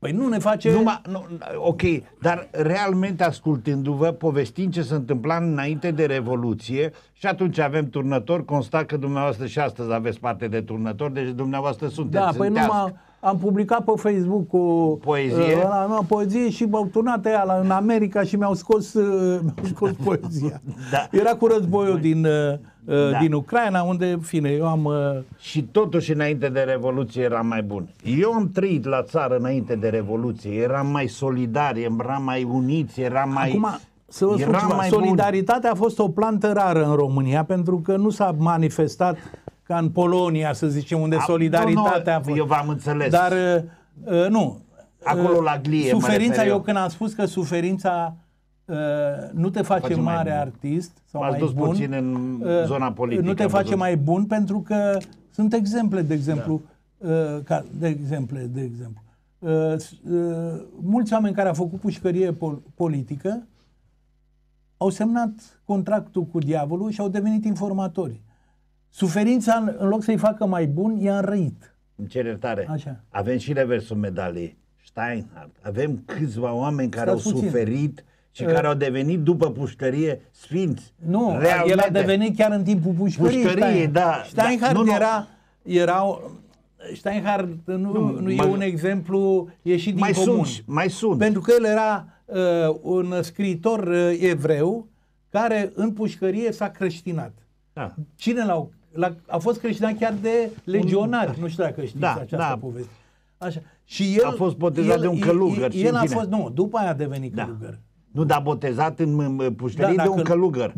Păi nu ne face... Numai, nu, ok, dar realmente ascultându-vă, povestind ce se întâmpla înainte de Revoluție și atunci avem turnători, constat că dumneavoastră și astăzi aveți parte de turnători, deci dumneavoastră sunteți Da, în păi teasc. numai am publicat pe Facebook o Poezie? Uh, ăla, nu, poezie și m-au turnat aia la, în America și mi-au scos, uh, mi-au scos poezia. Da. Era cu războiul din, uh, uh, Da. din Ucraina, unde, în fine, eu am... Uh, Și totuși înainte de Revoluție eram mai bun. Eu am trăit la țară înainte de Revoluție, eram mai solidari, eram mai uniți, eram mai... Acum, să vă spun eram ceva, mai buni. solidaritatea a fost o plantă rară în România, pentru că nu s-a manifestat ca în Polonia, să zicem, unde A, solidaritatea nu, a nu, fost. eu v-am înțeles. Dar, uh, uh, nu. Acolo Uh, la glie mă Suferința, refer eu. eu când am spus că suferința uh, nu te face, Face mai mare bun. artist sau M-ați mai dus bun. puțin în uh, zona politică, Nu te am face văzut. mai bun pentru că sunt exemple, de exemplu, uh, ca, de exemple, de exemplu. Uh, s- uh, mulți oameni care au făcut pușcărie pol- politică au semnat contractul cu diavolul și au devenit informatori. Suferința, în- în loc să-i facă mai bun, i-a înrăit. Îmi cer iertare. Așa. Avem și reversul medaliei. Steinhardt. Avem câțiva oameni care Stați au puțin. suferit și Uh, care au devenit după pușcărie sfinți. Nu, Realmente. el a devenit chiar în timpul pușcăriei. Pușcăriei, Stein- da, Steinhardt da, nu, nu. era, era Steinhardt nu, nu, nu e mai- un exemplu ieșit din Mai comun. sunt, mai sunt. Pentru că el era uh, un scriitor uh, evreu care în pușcărie s-a creștinat. Da. Cine l-au, l-a, a fost creștinat chiar de legionari, nu știu dacă știți Da, această da. poveste. Așa. Și el, A fost botezat de un călugăr și El în a fine. fost, nu, după aia a devenit Da. călugăr. Nu, dar botezat în în pușcărie Da, de un dacă- călugăr.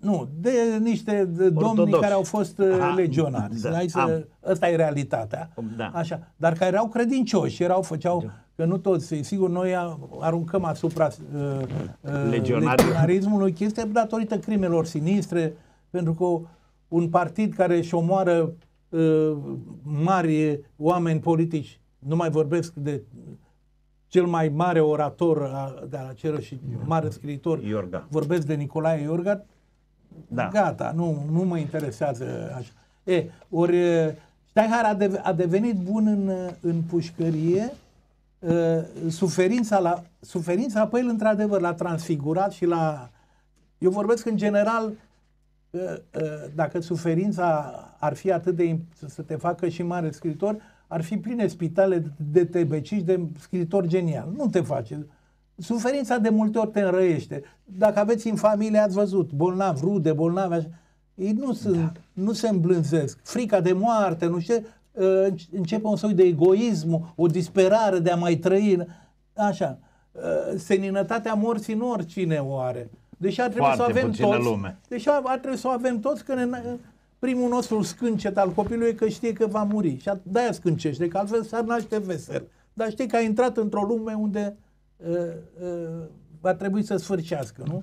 Nu, de niște de domni Ortodoxi. care au fost uh, Aha, legionari. da, Hai să, am. ăsta e realitatea. Da. Așa. Dar care erau credincioși, erau, făceau, că nu toți, sigur, noi a- aruncăm asupra uh, uh, Legionari. legionarismului chestia datorită crimelor sinistre, pentru că un partid care își omoară uh, mari oameni politici, nu mai vorbesc de cel mai mare orator a, de la ceră și mare scriitor, Iorga. vorbesc de Nicolae Iorga, Da. gata, nu, nu mă interesează așa. E, ori e, Steinhar a, de, a devenit bun în, în pușcărie, e, suferința, la, suferința pe el într-adevăr l-a transfigurat și l-a... Eu vorbesc în general, e, e, dacă suferința ar fi atât de... imp- să- să te facă și mare scriitor, ar fi pline spitale de tebeciși de scriitor genial. Nu te face. Suferința de multe ori te înrăiește. Dacă aveți în familie, ați văzut, bolnavi, rude, bolnavi, așa, ei nu, sunt, da. nu se îmblânzesc. Frica de moarte, nu știu, uh, înce- începe un soi de egoism, o disperare de a mai trăi. Așa. Uh, Seninătatea morții nu oricine o are. Deși ar trebui Foarte să o avem puțină toți. lume. Deși ar ar trebui să o avem toți, că ne, primul nostru scâncet al copilului e că știe că va muri. Și de-aia scâncește, că altfel s-ar naște vesel. Dar știi că a intrat într-o lume unde uh, uh, va trebui să sfârșească, nu?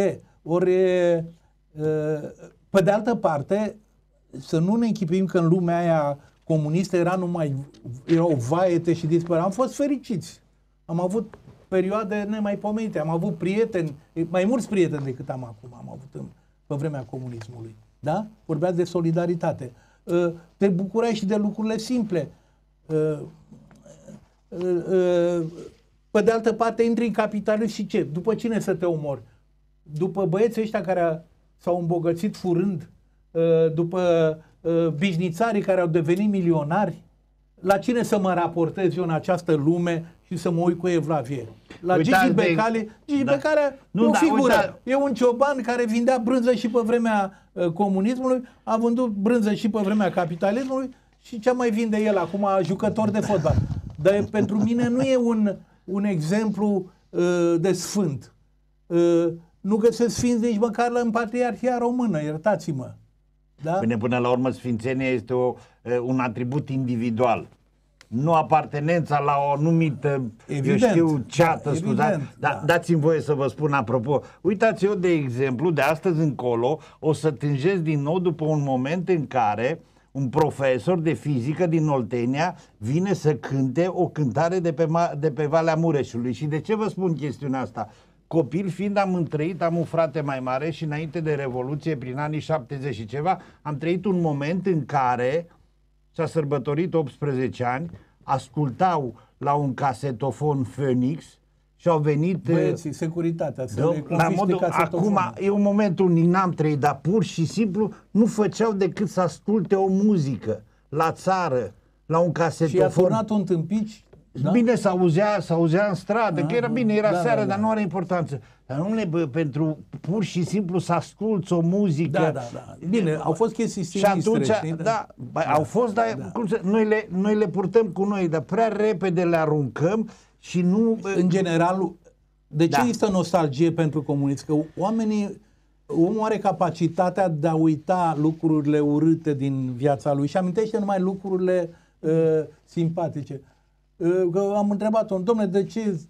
E, ori, e, uh, pe de altă parte, să nu ne închipuim că în lumea aia comunistă era numai, erau vaete și disperare. Am fost fericiți. Am avut perioade nemaipomenite. Am avut prieteni, mai mulți prieteni decât am acum, am avut în, pe vremea comunismului. Da? Vorbeați de solidaritate. Uh, Te bucurai și de lucrurile simple. Uh, uh, uh, Pe de altă parte, intri în capitalism și ce? După cine să te omori? După băieții ăștia care s-au îmbogățit furând, uh, după uh, biznițarii care au devenit milionari, la cine să mă raportez eu în această lume și să mă uit cu evlavie? La Uitați Gigi de- Becali, Gigi da. Becali Nu, e o da, figură. uita- E un cioban care vindea brânză și pe vremea uh, comunismului, a vândut brânză și pe vremea capitalismului și ce mai vinde el acum, jucător de fotbal. Dar e- pentru mine nu e un, un exemplu uh, de sfânt. Uh, nu găsesc sfinți nici măcar în Patriarhia Română, iertați-mă. Da? Bine, până la urmă, sfințenia este o, e, un atribut individual. Nu apartenența la o anumită, Evident. eu știu, ceată, Evident, scuzați. Dar da. dați-mi voie să vă spun apropo. Uitați, eu, de exemplu, de astăzi încolo, o să tânjesc din nou după un moment în care un profesor de fizică din Oltenia vine să cânte o cântare de pe, ma- de pe Valea Mureșului. Și de ce vă spun chestiunea asta? Copil fiind am întrăit, am un frate mai mare și înainte de Revoluție, prin anii 70 și ceva, am trăit un moment în care s-a sărbătorit 18 ani, ascultau la un casetofon Phoenix și au venit... Băieții, securitatea, să Da, le la confiște modul, casetofonul. acum e un moment unic, n-am trăit, dar pur și simplu nu făceau decât să asculte o muzică la țară, la un Și a casetofon. turnat un tâmpici Da? Bine, s-auzea, s-auzea în stradă, că era bine, era Da, seară, da, da. dar nu are importanță. Dar nu le bă, pentru pur și simplu să asculți o muzică. Da, da, da. Bine, au fost chestii Și sinistre, atunci, știi? da, da, au fost, dar da. cum să, noi, le, noi le purtăm cu noi, dar prea repede le aruncăm și nu... bă, în general, de ce Da. există nostalgie pentru comunism? Că oamenii, omul are capacitatea de a uita lucrurile urâte din viața lui și amintește numai lucrurile uh, simpatice. Uh, că am întrebat-o, domnule, de ce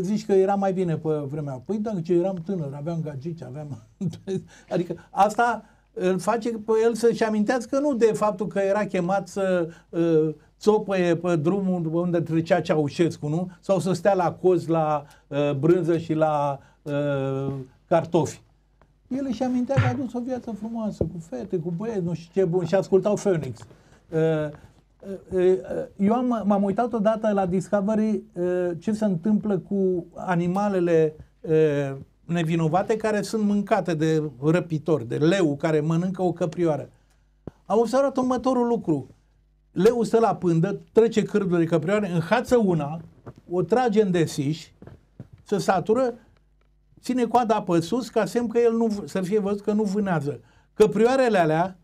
zici că era mai bine pe vremea? Păi da, ce eram tânăr, aveam gagici, aveam... adică asta îl face pe el să-și amintească nu de faptul că era chemat să uh, țopăie pe drumul unde trecea Ceaușescu, nu? Sau să stea la coz la uh, brânză și la uh, cartofi. El își amintea că a dus o viață frumoasă, cu fete, cu băieți, nu știu ce bun, și ascultau Phoenix. Uh, uh, uh, Eu am, m-am uitat odată la Discovery uh, ce se întâmplă cu animalele uh, nevinovate care sunt mâncate de răpitori, de leu care mănâncă o căprioară. Am observat următorul lucru. Leu stă la pândă, trece cârdul de căprioare, înhață una, o trage în desiș, se satură, ține coada pe sus ca semn că el nu, să fie văzut că nu vânează. Căprioarele alea,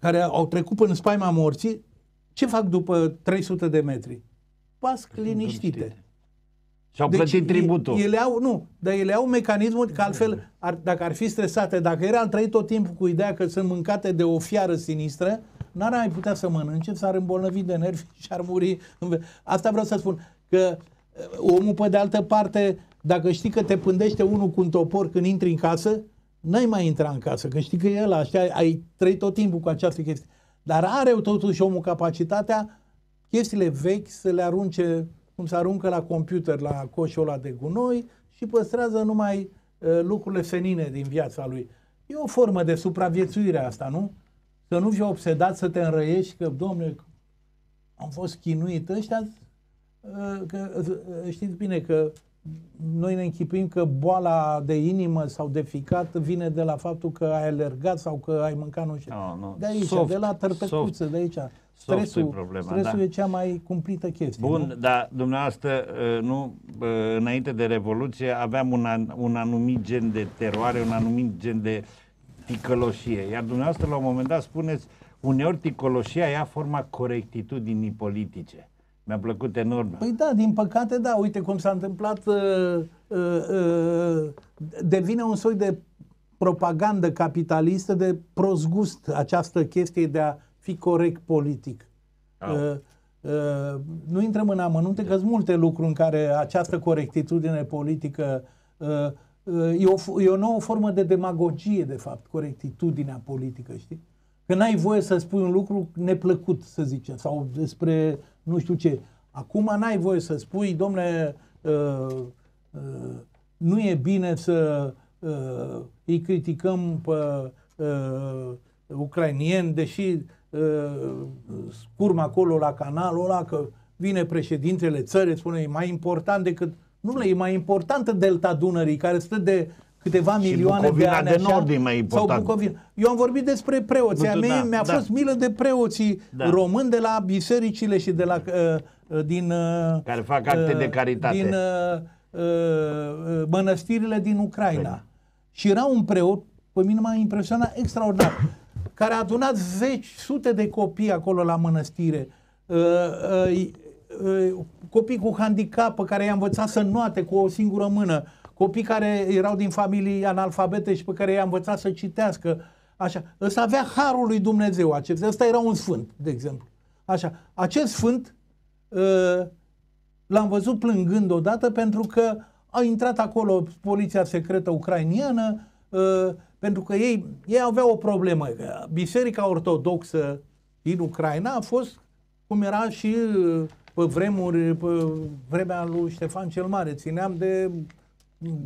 care au trecut până în spaima morții, ce fac după 300 de metri? Pasc liniștite. Și-au plătit tributul. Ele au, nu, dar ele au mecanismul că altfel, ar, dacă ar fi stresate, dacă ele ar trăi tot timpul cu ideea că sunt mâncate de o fiară sinistră, n-ar mai putea să mănânce, s-ar îmbolnăvi de nervi și ar muri. Asta vreau să spun, că uh, omul pe de altă parte, dacă știi că te pândește unul cu un topor când intri în casă, n-ai mai intra în casă, că știi că e ăla, știi, ai trăit tot timpul cu această chestie. Dar are totuși omul capacitatea chestiile vechi să le arunce cum se aruncă la computer la coșul ăla de gunoi și păstrează numai uh, lucrurile senine din viața lui. E o formă de supraviețuire asta, nu? Să nu fii obsedat să te înrăiești că, domnule, am fost chinuit. Ăștia, uh, că, uh, știți bine că noi ne închipuim că boala de inimă sau de ficat vine de la faptul că ai alergat sau că ai mâncat nu știu. No, no. De aici, Soft, de la tărtăcuță, soft. de aici. Soft Stresul, e problema, stresul da. e cea mai cumplită chestie. Bun, nu? dar dumneavoastră, uh, nu, uh, înainte de Revoluție, aveam un, an, un anumit gen de teroare, un anumit gen de ticăloșie. Iar dumneavoastră, la un moment dat, spuneți, uneori ticăloșia ia forma corectitudinii politice. Mi-a plăcut enorm. Păi da, din păcate, da. Uite cum s-a întâmplat, uh, uh, uh, devine un soi de propagandă capitalistă de prost gust această chestie de a fi corect politic. Au. Uh, uh, nu intrăm în amănunte, că sunt multe lucruri în care această corectitudine politică uh, uh, e, o, f- e o nouă formă de demagogie, de fapt, corectitudinea politică, știi? Că n-ai voie să spui un lucru neplăcut, să zicem, sau despre nu știu ce. Acum n-ai voie să spui, domnule, uh, uh, nu e bine să uh, îi criticăm pe uh, ucrainieni, deși uh, scurm acolo la canalul ăla că vine președintele țării, spune e mai important decât... Nu, e mai importantă delta Dunării, care stă de câteva Și milioane Bucovina de ani de așa, Nord e mai Sau important. Bucovina. Eu am vorbit despre preoți. Nu, A tu, mie, da, mi-a da. fost milă de preoții Da. români de la bisericile și de la uh, uh, din uh, Care fac acte de caritate. Din uh, uh, uh, mănăstirile din Ucraina. Și era un preot, pe mine m-a impresionat extraordinar, care a adunat zeci, sute de copii acolo la mănăstire. Uh, uh, uh, copii cu handicap pe care i-a învățat să noate cu o singură mână, copii care erau din familii analfabete și pe care i-a învățat să citească. Așa. Ăsta avea harul lui Dumnezeu. Acest, ăsta era un sfânt, de exemplu. Așa. Acest sfânt uh, l-am văzut plângând odată pentru că a intrat acolo poliția secretă ucrainiană uh, pentru că ei, ei aveau o problemă. Biserica ortodoxă din Ucraina a fost cum era și uh, pe vremuri, pe vremea lui Ștefan cel Mare. Țineam de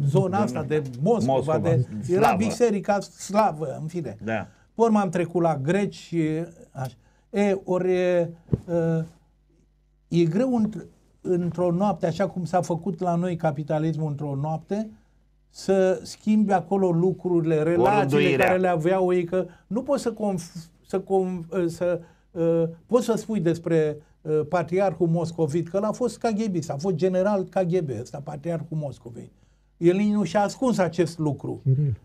zona asta, de Moscova, Moscova, de, era slavă. biserica slavă, în fine. Da. Pe urmă am trecut la greci și așa. E, ori e, uh, e greu într- într-o noapte, așa cum s-a făcut la noi capitalismul într-o noapte, să schimbi acolo lucrurile, relațiile rânduirea. care le aveau ei, că nu poți să, conf- să, conf- să uh, poți să spui despre uh, patriarhul moscovit, că el a fost KGB, a fost general KGB, ăsta, patriarhul Moscovei. El nici nu și-a ascuns acest lucru.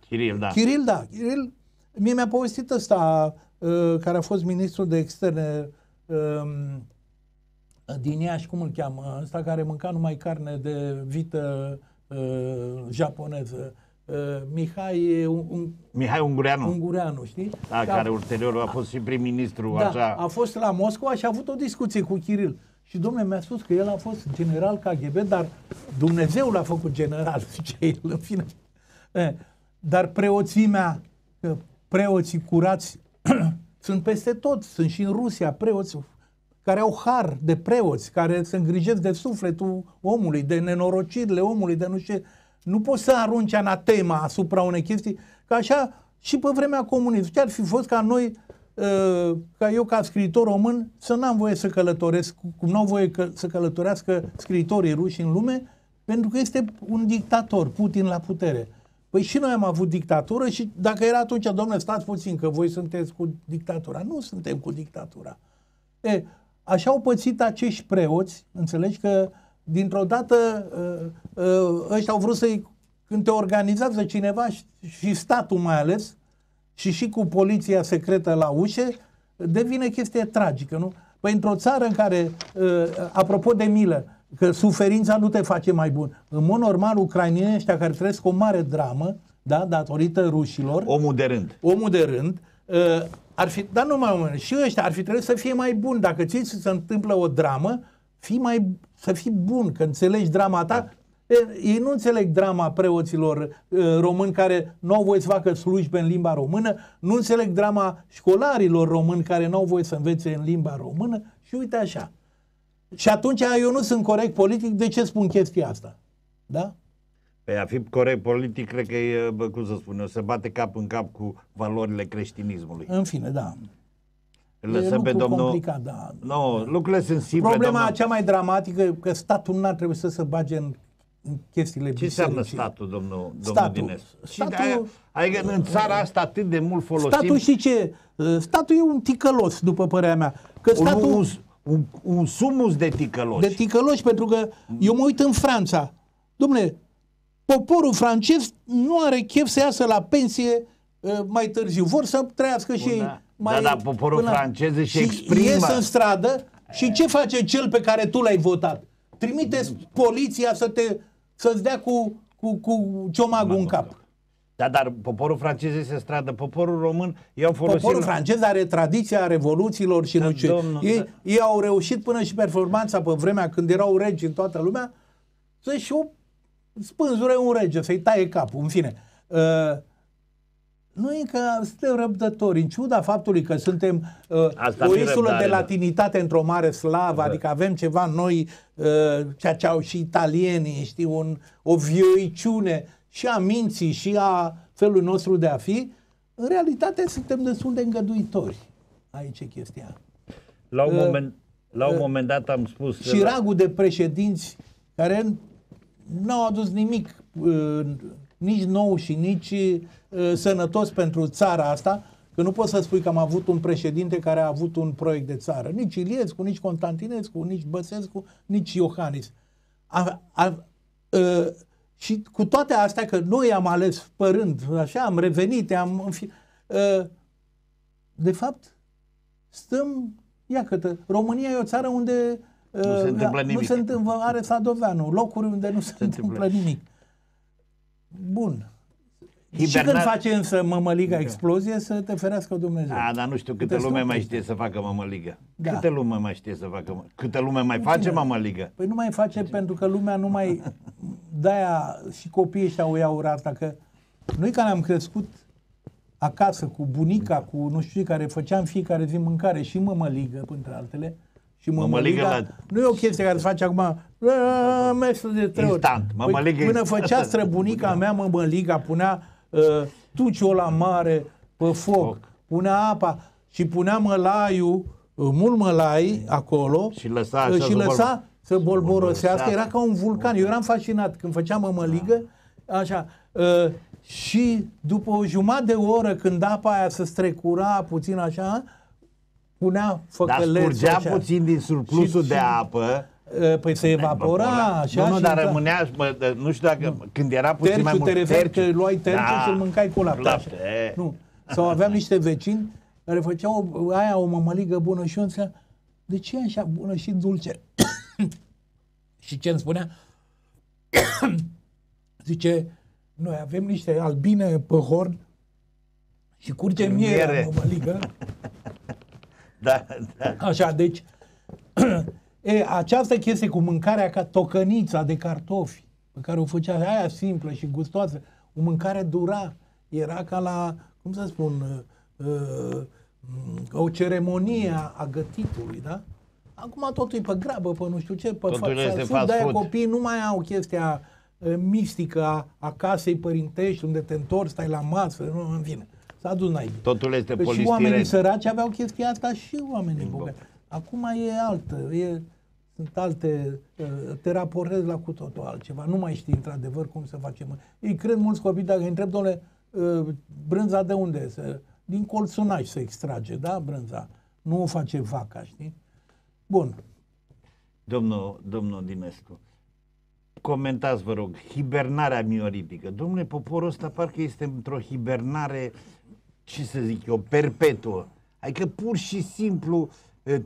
Chiril, da. Chiril, da. Chiril, mie mi-a povestit ăsta, uh, care a fost ministrul de externe um, din Iași, cum îl cheamă? Ăsta care mânca numai carne de vită uh, japoneză. Uh, Mihai un, un, Mihai Ungureanu, Ungureanu, știi? da, Și a- care ulterior a fost și prim-ministru, da, așa. a fost la Moscova și a avut o discuție cu Chiril. Și domnule mi-a spus că el a fost general KGB, dar Dumnezeu l-a făcut general, zice el, în fine. Eh, Dar preoțimea, că preoții curați sunt peste tot, sunt și în Rusia preoți care au har de preoți, care se îngrijesc de sufletul omului, de nenorocirile omului, de nu știu ce. Nu poți să arunci anatema asupra unei chestii, că așa și pe vremea comunismului. Ce ar fi fost ca noi, uh, ca eu ca scriitor român, să n-am voie să călătoresc, cum nu au voie că, să călătorească scriitorii ruși în lume, pentru că este un dictator, Putin la putere. Păi și noi am avut dictatură și dacă era atunci, domnule, stați puțin că voi sunteți cu dictatura. Nu suntem cu dictatura. E, așa au pățit acești preoți, înțelegi că dintr-o dată uh, uh, ăștia au vrut să-i, când te organizează cineva și, și statul mai ales, și și cu poliția secretă la ușe, devine chestie tragică, nu? Păi într-o țară în care, uh, apropo de milă, că suferința nu te face mai bun. În mod normal, ucrainienii ăștia care trăiesc o mare dramă, da, datorită rușilor, Omul de rând. omul de rând, uh, ar fi, dar nu mai omul, și ăștia ar fi trebuit să fie mai buni. Dacă ți se întâmplă o dramă, fii mai, să fii bun, că înțelegi drama ta. E, Ei nu înțeleg drama preoților uh, români care nu au voie să facă slujbe în limba română, nu înțeleg drama școlarilor români care nu au voie să învețe în limba română și uite așa. Și atunci eu nu sunt corect politic, de ce spun chestia asta? Da? Pe a fi corect politic, cred că e, bă, cum să spun eu, se bate cap în cap cu valorile creștinismului. În fine, da. Îl E lăsăm pe lucru domnul... complicat, da. Nu, lucrurile sunt simple, Problema domnul. cea mai dramatică că statul nu ar trebui să se bage în, în chestiile Ce înseamnă bisericii. statul, domnul, domnul Statul. Dinescu? Și Statul- de-aia- Adică în țara asta atât de mult folosim Statul știi ce? Uh, Statul e un ticălos, după părerea mea. Că un, statul un, un, un sumus de ticăloși. de ticăloși, pentru că eu mă uit în Franța. Dom'le, poporul francez nu are chef să iasă la pensie uh, mai târziu. Vor să trăiască și ei da. mai... Da, dar poporul până- francez își și exprimă. ies în stradă și ce face cel pe care tu l-ai votat? Trimite poliția să te, să-ți dea cu, cu, cu ciomagul în cap. Da, dar poporul francez este în stradă. Poporul român, eu am folosit... Poporul francez are tradiția revoluțiilor și Da, nu știu. ce. domnul, ei, da. ei au reușit până și performanța pe vremea când erau regi în toată lumea să-și o spânzure un rege, să-i taie capul, în fine. Uh, noi încă suntem răbdători, în ciuda faptului că suntem uh, Asta o nu-i insulă răbdare, de da. latinitate într-o mare slavă, adică avem ceva noi, uh, ceea ce au și italienii, știi, un, o vioiciune și a minții și a felului nostru de a fi, în realitate suntem destul de îngăduitori. Aici e chestia. La un, Uh, moment, la un moment dat am spus... Și ragul de președinți care n-au adus nimic uh, nici nou și nici uh, sănătos pentru țara asta, că nu poți să spui că am avut un președinte care a avut un proiect de țară. Nici Iliescu, nici Constantinescu, nici Băsescu, nici Iohannis. A, a, uh, și cu toate astea, că noi am ales părând, așa, am revenit, am... în fi- uh, de fapt, stăm, ia că România e o țară unde Nu se uh, întâmplă Nu nimic. se întâmplă, are Sadoveanu, locuri unde nu se, se întâmplă. întâmplă. nimic. Bun. Și Hiberna- când face însă mămăliga explozie, să te ferească Dumnezeu. A, dar nu știu câtă Câte lume mai stopuri. știe să facă mămăligă. Da. Câte lume mai știe să facă mă- Câte lume mai face mămăligă? Păi nu mai face pentru că lumea nu mai... De-aia și copiii ăștia o iau urata, că noi care am crescut acasă cu bunica, cu nu știu ce, care făceam fiecare zi mâncare și mămăligă, printre altele, și Mămăligă mămăliga, la- nu e o chestie care se face acum, "A, mesă de trei ori." Instant, mămăligă Păi, până instant. făcea străbunica mea mămăliga, punea uh, tuciul la mare pe foc, punea apa și punea mălaiul, uh, mult mălai acolo Și lăsa uh, așa și să lăsa să bolborosească. bolborosească. Era ca un vulcan. Eu eram fascinat când făceam mămăligă, așa, uh, și după o jumătate de oră când apa aia se strecura puțin așa, punea Dar făcălețul scurgea așa. puțin din surplusul Și- de și- apă. Uh, Păi se evapora așa nu, nu, și dar intra- rămânea, mă, de- nu știu dacă, când era puțin mai Terciu, mult... te referi terciu. că luai terciu Da. și îl mâncai cu lapte. Lapte, așa. e. Nu. Sau aveam niște vecini care făceau o- aia o mămăligă bună și eu înțeleg, de ce e așa bună și dulce? și ce îmi spunea? Zice, noi avem niște albine pe horn și curge mierea Miere. în mămăligă. Da, da. Așa, deci, e, această chestie cu mâncarea ca tocănița de cartofi, pe care o făcea aia simplă și gustoasă, o mâncare dura, era ca la, cum să spun, uh, uh, o ceremonie a- a gătitului, da? Acum totul e pe grabă, pe nu știu ce, pe Totul este food, fast de-aia food. copiii nu mai au chestia uh, mistică a, a casei părintești, unde te întorci, stai la masă, nu, în fine. S-a dus naibii. Totul este Că și polistiren. oamenii săraci aveau chestia asta și oamenii bogați. Acum e altă, e, sunt alte, uh, te raportezi la cu totul altceva. Nu mai știi într-adevăr cum să facem. Ei cred mulți copii, dacă îi întreb, domnule, uh, brânza de unde este? Din colțunaș se extrage, da, brânza. Nu o face vaca, știi? Bun. Domnul, domnul Dinescu, comentați, vă rog, hibernarea mioritică. Domnule, poporul ăsta parcă este într-o hibernare, ce să zic eu, perpetuă. Adică pur și simplu uh,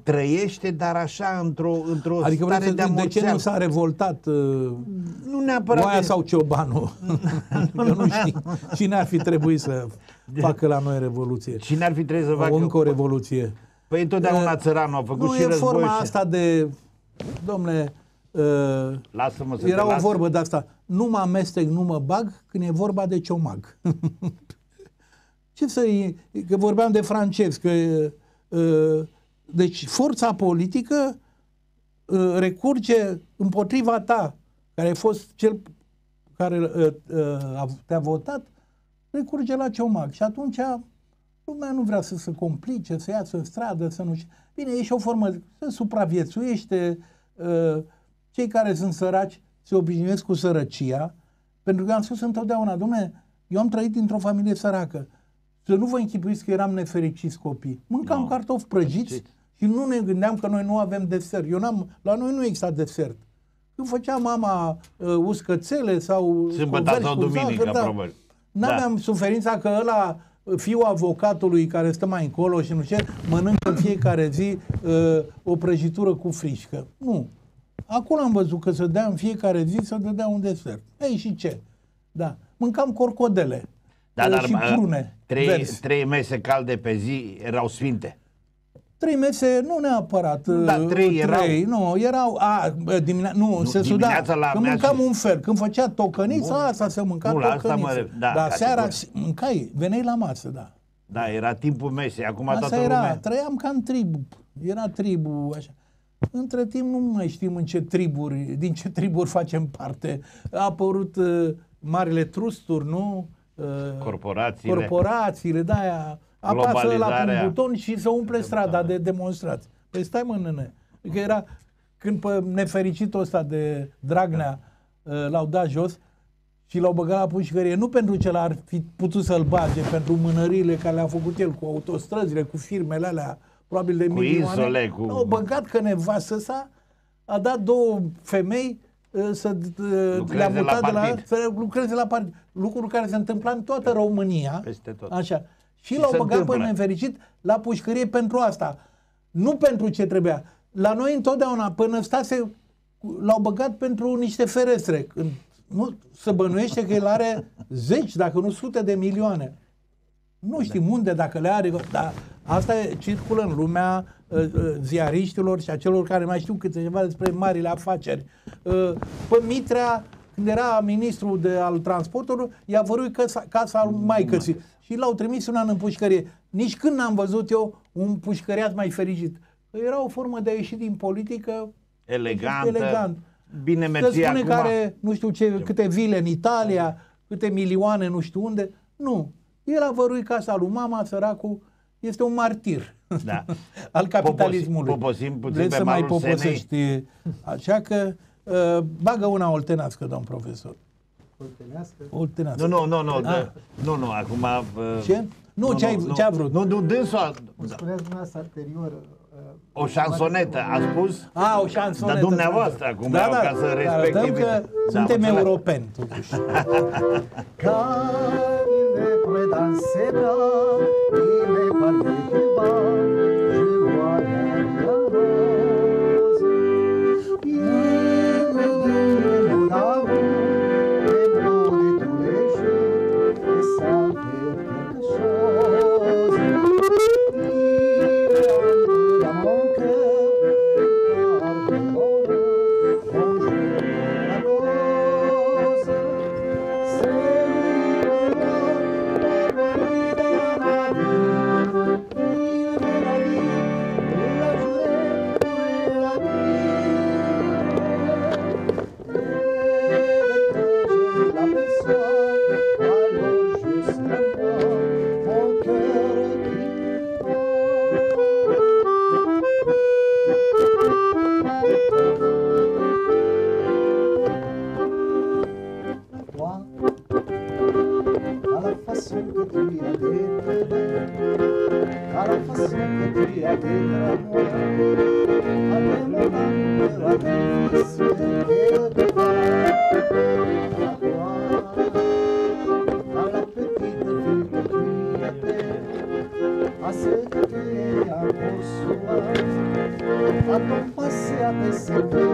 trăiește, dar așa, într-o, într-o Adică vreau stare să de zic, de ce nu amoțeală. s-a revoltat uh, Nu neapărat Oaia de- sau Ciobanu? Că nu știu cine ar fi trebuit să facă la noi revoluție. Cine ar fi trebuit să facă... O, încă o revoluție. Păi întotdeauna țăranul a făcut Nu și e război forma și... asta de... Domne, uh, Lasă-mă să era te o las. vorbă de asta. Nu mă amestec, nu mă bag când e vorba de ciomag. Ce să Că vorbeam de francez, că... Uh, deci forța politică uh, recurge împotriva ta, care ai fost cel care uh, uh, a- te-a votat, recurge la ciomag. Și atunci lumea nu vrea să se complice, să iasă în stradă, să nu știu. Bine, e și o formă, să supraviețuiește. uh, Cei care sunt săraci se obișnuiesc cu sărăcia, pentru că am spus întotdeauna, domne, eu am trăit într-o familie săracă. Să nu vă închipuiți că eram nefericiți copii. Mâncam Nu. cartofi prăjiți și nu ne gândeam că noi nu avem desert. Eu n-am, la noi nu exista desert. Când făcea mama uh, uscățele sau Sâmbătă scoverci sau cu duminică, zahăr, da. probabil. N-aveam suferința că ăla, fiul avocatului care stă mai încolo și nu știu ce, mănâncă în fiecare zi uh, o prăjitură cu frișcă. Nu. Acolo am văzut că se dea în fiecare zi să dădea un desert. Ei, și ce? Da. Mâncam corcodele. Da, uh, dar și uh, prune. trei, verzi. trei mese calde pe zi erau sfinte. Trei mese, nu neapărat. Da, uh, trei erau. nu, erau, a, dimine, nu, nu, se suda. dimineața la Când mea mâncam și- un fel, când făcea tocăniță, Bun. asta se mânca Nu, la asta mă tocăniță. ref- da, Dar seara categoric. mâncai, veneai la masă, da. Da, era timpul mesei. Acum toată Asta era, lumea... trăiam ca în tribu. Era tribu, așa. Între timp nu mai știm în ce triburi, din ce triburi facem parte. A apărut uh, marile trusturi, nu? Uh, Corporațiile. Corporațiile, da, aia. Apasă la un Globalizarea. buton și se umple strada de demonstrați. Păi stai mă, nene. Că era, când pe nefericitul ăsta de Dragnea uh, l-au dat jos, și l-au băgat la pușcărie, nu pentru ce l-ar fi putut să-l bage, pentru mânările care le-a făcut el cu autostrăzile, cu firmele alea, probabil de Cu milioane. insule, cu- L-au băgat că nevastă sa a dat două femei uh, să uh, Lucreze le-a la mutat de la, partid. să lucreze la partid. Lucruri care se întâmpla în toată România. Peste tot. Așa. Și, Și l-au se băgat pe întâmplă. nefericit la pușcărie pentru asta. Nu pentru ce trebuia. La noi întotdeauna, până stase, l-au băgat pentru niște ferestre. Când, nu, se bănuiește că el are zeci, dacă nu sute de milioane. Nu știm unde, dacă le are, dar asta e, circulă în lumea uh, uh, ziariștilor și a celor care mai știu câte ceva despre marile afaceri. Uh, Pe Mitrea, când era ministru de, al transportului, i-a văruit casa, casa al maicății și l-au trimis un an în pușcărie. Nici când n-am văzut eu un pușcăriat mai fericit. Era o formă de a ieși din politică Elegantă, elegant. bine Se mersi spune acum. că are nu știu ce, câte vile în Italia, câte milioane nu știu unde. Nu. El a văruit casa lui mama, săracul, este un martir Da. al capitalismului. Poposim- poposim puțin Vrei pe să mai malul poposești. Așa că uh, bagă una oltenească, domn profesor. Oltenească. Oltenească. Nu, nu, nu, nu, Ah. da, nu, nu, acum... uh, Ce? Nu, ce-ai- ce a vrut? Nu, nu, dânsul, Cum spuneați dumneavoastră anterior... uh, o șansonetă, a spus? A, o șansonetă. Dar dumneavoastră acum vreau ca să respect arătăm evident. că Da, suntem am înțeles. europeni, totuși. Car il me pourrait Aceitem a moçoada, a não passear desse é tempo.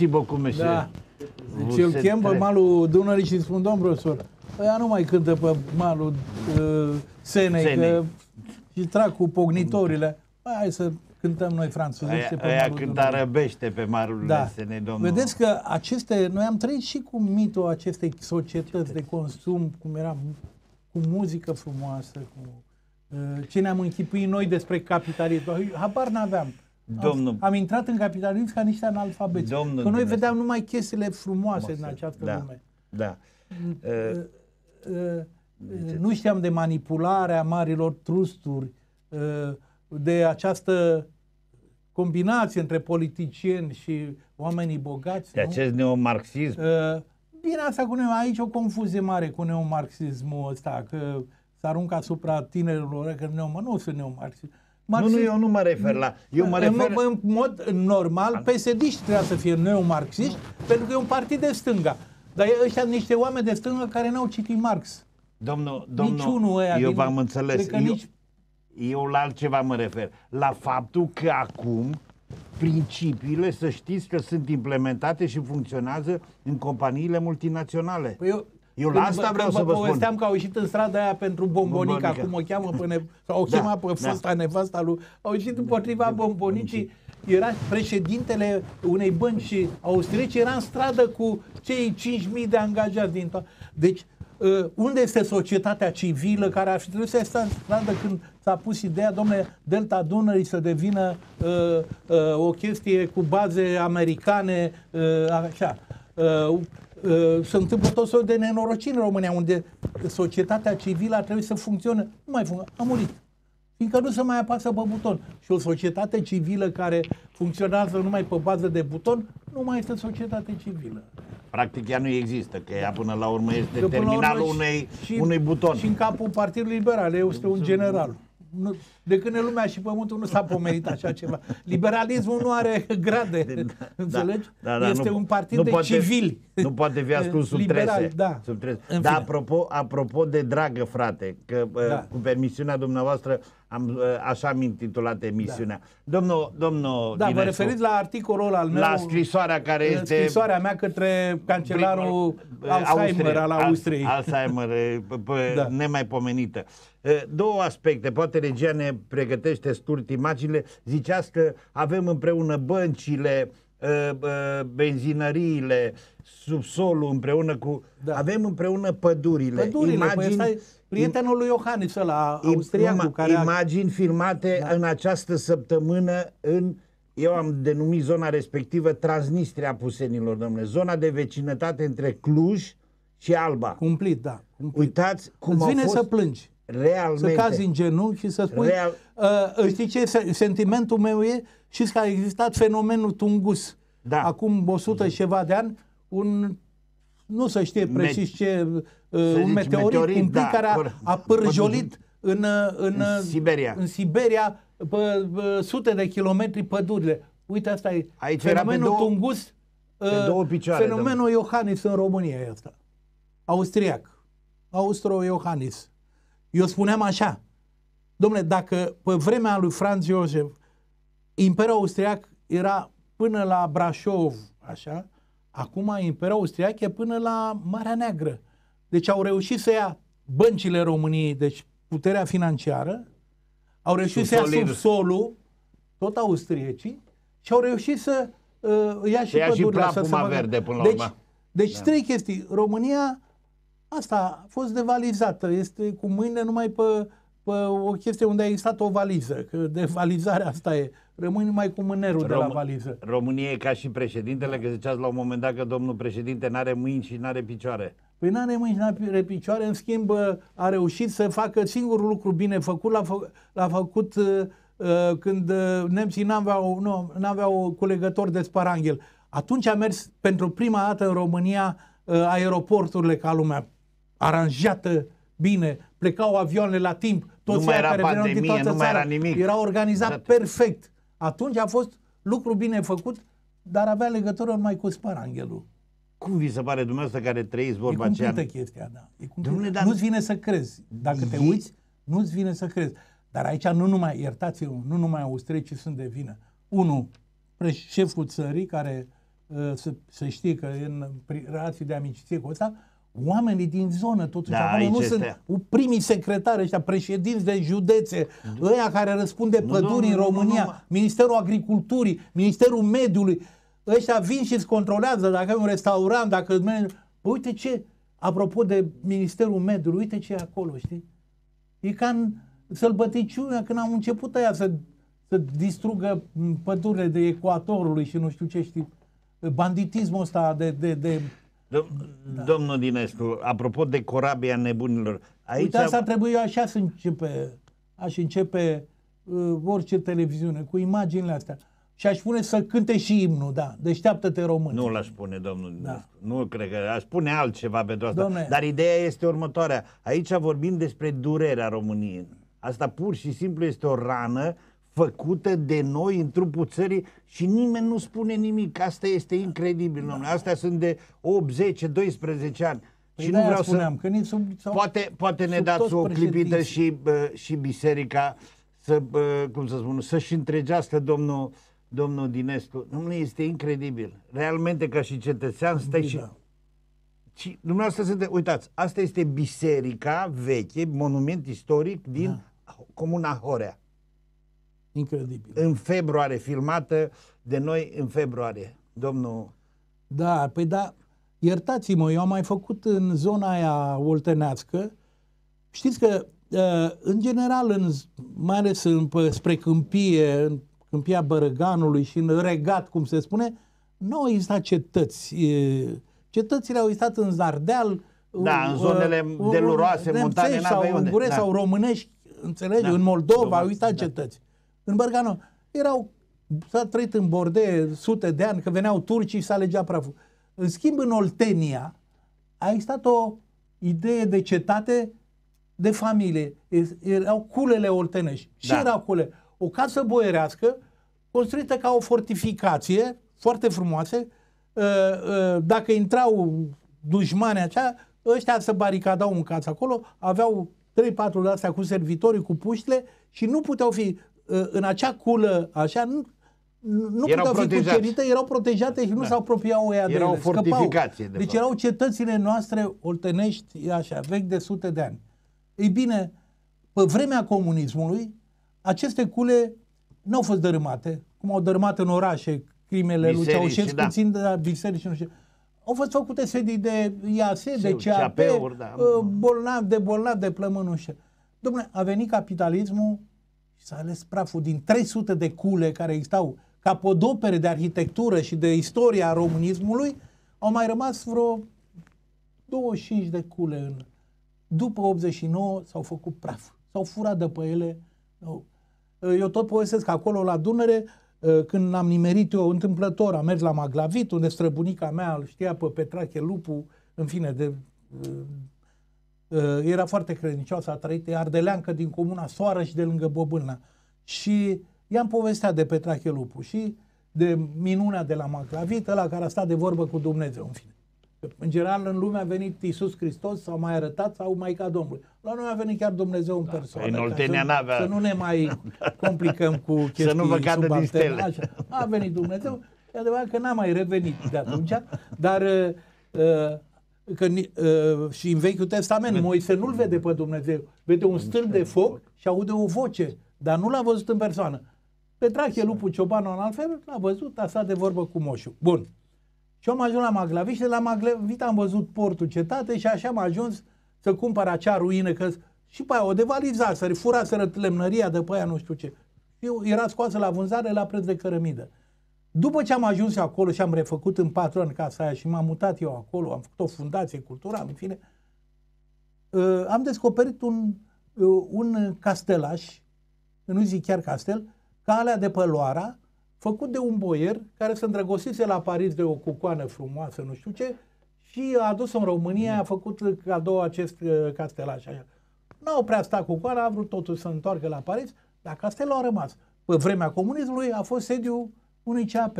Mersi beaucoup, monsieur. Da. Vous Deci îl êtes chem pe très- malul Dunării și spun, domn profesor, ăia nu mai cântă pe malul uh, Senei, Senei. că și trag cu pognitorile. Hai să cântăm noi franțuzește Aia, pe aia malul când Dunării. arăbește pe marul Da. Lesene, domnul. Vedeți că aceste, noi am trăit și cu mitul acestei societăți de consum, cum era cu muzică frumoasă, cu uh, ce ne-am închipuit noi despre capitalism. Habar n-aveam. Domnul- Am, am intrat în capitalism ca niște analfabeti. Domnul că noi Dumnezeu. vedeam numai chestiile frumoase din această da. lume. Da. Uh, Uh, uh, nu știam de manipularea marilor trusturi, uh, de această combinație între politicieni și oamenii bogați. de nu? acest neomarxism. Uh, Bine, asta cu neo, aici o confuzie mare cu neomarxismul ăsta, că se aruncă asupra tinerilor că neo, nu sunt neomarxist. Nu, nu, eu nu mă refer la... Eu mă în, refer... în mod normal, psd trebuia să fie neomarxiști, pentru că e un partid de stânga. Dar ăștia sunt niște oameni de stânga care n-au citit Marx. Domnul, domnul, Niciunul ăia eu din- v-am înțeles. cred că Eu, nici- eu la altceva mă refer. La faptul că acum principiile, să știți că sunt implementate și funcționează în companiile multinaționale. Păi eu, Eu la când asta vă- vreau când să vă spun. povesteam că au ieșit în strada aia pentru bombonica, Bombonica. cum o cheamă, pe ne, sau o Da, chema pe da. fosta nevasta lui, au ieșit împotriva bombonicii. Era președintele unei bănci austriece, era în stradă cu cei 5.000 de angajați din to- Deci, uh, unde este societatea civilă care ar fi trebuit să stea în stradă când s-a pus ideea, domnule, Delta Dunării să devină uh, uh, o chestie cu baze americane, uh, așa. Uh, uh, se întâmplă tot soiul de nenorociri în România, unde societatea civilă ar trebui să funcționeze. Nu mai funcționează. A murit. Fiindcă nu se mai apasă pe buton. Și o societate civilă care funcționează numai pe bază de buton, nu mai este societate civilă. Practic ea nu există, că ea până la urmă este Că până la terminalul urmă unei, și, unui buton. Și în capul Partidului Liberal este un general. Nu, de când e lumea și pământul nu s-a pomenit așa ceva. Liberalismul nu are grade, înțelegi? Da, da, este nu- un partid nu de poate, civili. Nu poate fi ascuns sub Liberali, trese. da. Sub trese. În Dar fine. apropo, apropo de dragă, frate, că Da. da. cu permisiunea dumneavoastră am, uh, așa am intitulat emisiunea. Domnul, domnul Da, vă Dinescu, referiți la articolul ăla al meu. la scrisoarea care uh, este... Scrisoarea mea către cancelarul Prim- Alzheimer al Al- Austriei. Alzheimer, e, p- p- Da. nemaipomenită. E, Două aspecte, poate regia ne pregătește scurt imaginile. Ziceați că avem împreună băncile, e, e, benzinăriile, subsolul împreună cu... Da. Avem împreună pădurile. Pădurile, păi Imagini, stai- Prietenul lui Iohannis ăla, Im- austriacul, numai care a... Imagini filmate Da. în această săptămână în eu am denumit zona respectivă Transnistria Pusenilor, domnule. Zona de vecinătate între Cluj și Alba. Cumplit, da. Cumplit. Uitați cum Îți au vine fost să plângi. Realmente. Să cazi în genunchi și să spui... Real. Uh, știi ce se- sentimentul meu e? Știți că a existat fenomenul Tungus. Da. Acum 100 și ceva de ani, un nu se știe Me- precis ce, uh, zici un meteorit, meteorit, cumplit da, care a, corect. a pârjolit în, uh, în, În uh, Siberia. în Siberia pe, pe sute de kilometri pădurile. Uite, asta e Aici era pe fenomenul două- Tungus. pe uh, două picioare, Fenomenul Iohannis în România e asta. Austriac. Austro-Iohannis. Eu spuneam așa, domnule, dacă pe vremea lui Franz Josef Imperiul Austriac era până la Brașov, așa, acum Imperiul Austriac e până la Marea Neagră. Deci au reușit să ia băncile României, deci puterea financiară, au reușit să ia Subsolul. subsolul, tot austriecii, și au reușit să uh, ia și Să ia și pădurile. plapuma să se facă- verde până la deci, urmă. Deci da. trei chestii. România, asta a fost devalizată. Este cu mâine numai pe, pe o chestie unde a existat o valiză. Că devalizarea asta e. Rămâi numai cu mânerul de la Rom- valiză. România e ca și președintele, că ziceați la un moment dat că domnul președinte n-are mâini și n-are picioare. Păi n-are mâini, n-are picioare, în schimb a reușit să facă singurul lucru bine făcut, l-a, fă, l-a făcut uh, uh, când uh, nemții n-aveau, nu, n-aveau culegător de sparanghel. Atunci a mers pentru prima dată în România uh, aeroporturile ca lumea, aranjată bine, plecau avioanele la timp, toți Nu mai aia era care veneau din pandemie, toată nu mai țara. era nimic. Era organizat Exact. perfect. Atunci a fost lucru bine făcut, dar avea legătură numai cu sparanghelul. Cum vi se pare dumneavoastră care trăiți E vorba aceea? cumplită chestia, da. E cumplită. Domnule, dar- Nu-ți vine să crezi. Dacă te E- uiți, nu-ți vine să crezi. Dar aici nu numai, iertați-mă, nu numai austriecii sunt de vină. Unu, preș- șeful țării, care uh, să, să știe că e în pri- relații de amiciție cu ăsta, oamenii din zonă, totuși, Da, acolo aici nu este. sunt primii secretari ăștia, președinți de județe, ăia care răspund de Nu, păduri nu, în nu, nu, România, nu. Ministerul Agriculturii, Ministerul Mediului, ăștia vin și îți controlează dacă ai un restaurant, dacă îți mergi... Bă, uite ce, apropo de Ministerul Mediului, uite ce e acolo, știi? E ca în sălbăticiunea când am început aia să, să distrugă m, pădurile de ecuatorului și nu știu ce știi. Banditismul ăsta de... de, de Dom- Domnul Dinescu, apropo de corabia nebunilor, aici... Uite, asta trebuie așa să începe, aș începe uh, orice televiziune, cu imaginile astea. Și aș spune să cânte și imnul, da. Deșteaptă-te român. Nu l-aș spune, domnul Da. Dinescu. Nu cred că aș spune altceva pentru asta. Domne. Dar ideea este următoarea. Aici vorbim despre durerea României. Asta pur și simplu este o rană făcută de noi în trupul țării și nimeni nu spune nimic. Asta este incredibil, domnule. Astea sunt de 8, 10, 12 ani. Păi și nu de-aia vreau spuneam, să... că nici sub, sau, Poate, poate ne sub dați toți o clipită președinții. și, bă, și biserica să, bă, cum să spun, să-și întregească domnul, domnul Dinescu. Domnule, este incredibil. Realmente, ca și cetățean, stai și... Da. Și dumneavoastră sunte, uitați, asta este biserica veche, monument istoric din Da. comuna Horea. Incredibil. În februarie, filmată de noi în februarie. Domnul... Da, păi da, iertați-mă, eu am mai făcut în zona aia oltenească. Știți că, uh, în general, în, mai ales în, pe, spre Câmpie, în Câmpia Bărăganului și în Regat, cum se spune, nu au existat cetăți. E, Cetățile au existat în Zardeal, Da, în uh, zonele uh, deluroase, nemțești montane, sau n-aveai unde. ungurești Da. sau românești, înțelegi? Da. În Moldova Domnul- au existat da. cetăți. În Bărganu erau, s-a trăit în Bordee sute de ani, că veneau turcii și s-a legea praful. În schimb, în Oltenia a existat o idee de cetate de familie. E- Erau culele oltenești. Ce Da. erau cule? O casă boierească construită ca o fortificație, foarte frumoasă. Uh, uh, Dacă intrau dușmani acea, ăștia se baricadau în casă acolo, aveau 3-4 de astea cu servitorii, cu puștile și nu puteau fi uh, în acea culă, așa, nu, nu Erau puteau fi protejați. cucerite, erau protejate și nu Da. se apropiau ea de Era o ele, scăpau. fortificație, de Deci fapt. erau cetățile noastre oltenești, e așa, vechi de sute de ani. Ei bine, pe vremea comunismului, aceste cule nu au fost dărâmate, cum au dărâmat în orașe crimele lui Biserici, Ceaușescu, da. țin de la biserici și nu știu. au fost făcute sedii de IASE, de Sigur, CAP, CAP-uri, da. uh, bolnav de bolnav de plămânușă. Dom'le, a venit capitalismul și s-a ales praful din 300 de cule care existau ca podopere de arhitectură și de istoria românismului, au mai rămas vreo 25 de cule în... După 89 s-au făcut praf. S-au furat de pe ele. Eu tot povestesc că acolo la Dunăre, când am nimerit eu întâmplător, am mers la Maglavit, unde străbunica mea îl știa pe Petrache Lupu, în fine, de, era foarte credincioasă, a trăit ardeleancă din comuna Soară și de lângă Bobâlna. Și i-am povestea de Petrache Lupu și de minunea de la Maglavit, ăla care a stat de vorbă cu Dumnezeu, în fine. În general, în lume a venit Iisus Hristos, sau mai arătat, sau Maica Domnului. La noi a venit chiar Dumnezeu în da, persoană. În Oltenia n-avea... Să nu ne mai complicăm cu chestii Să nu vă cadă din stele. Așa. A venit Dumnezeu, e adevărat că n-a mai revenit de atunci, dar uh, că, uh, și în Vechiul Testament Moise nu-l vede pe Dumnezeu, vede un stâlp de foc și aude o voce, dar nu l-a văzut în persoană. Petrache Lupu Ciobanu în altfel l-a văzut, a stat de vorbă cu moșul. Bun. Și am ajuns la Maglavit și de la Maglavit am văzut portul cetate și așa am ajuns să cumpăr acea ruină, că și pe aia o devalizaseră, furaseră lemnăria de pe aia nu știu ce. Eu era scoasă la vânzare la preț de cărămidă. După ce am ajuns acolo și am refăcut în patru ani casa aia și m-am mutat eu acolo, am făcut o fundație culturală, în fine, uh, am descoperit un, uh, un castelaș, nu zic chiar castel, calea de pe Loara, făcut de un boier care se îndrăgostise la Paris de o cucoană frumoasă, nu știu ce, și a adus în România, a făcut cadou acest uh, castelaș. N-au prea stat cu coana, a vrut totul să întoarcă la Paris, dar castelul a rămas. Pe vremea comunismului a fost sediu unui CAP.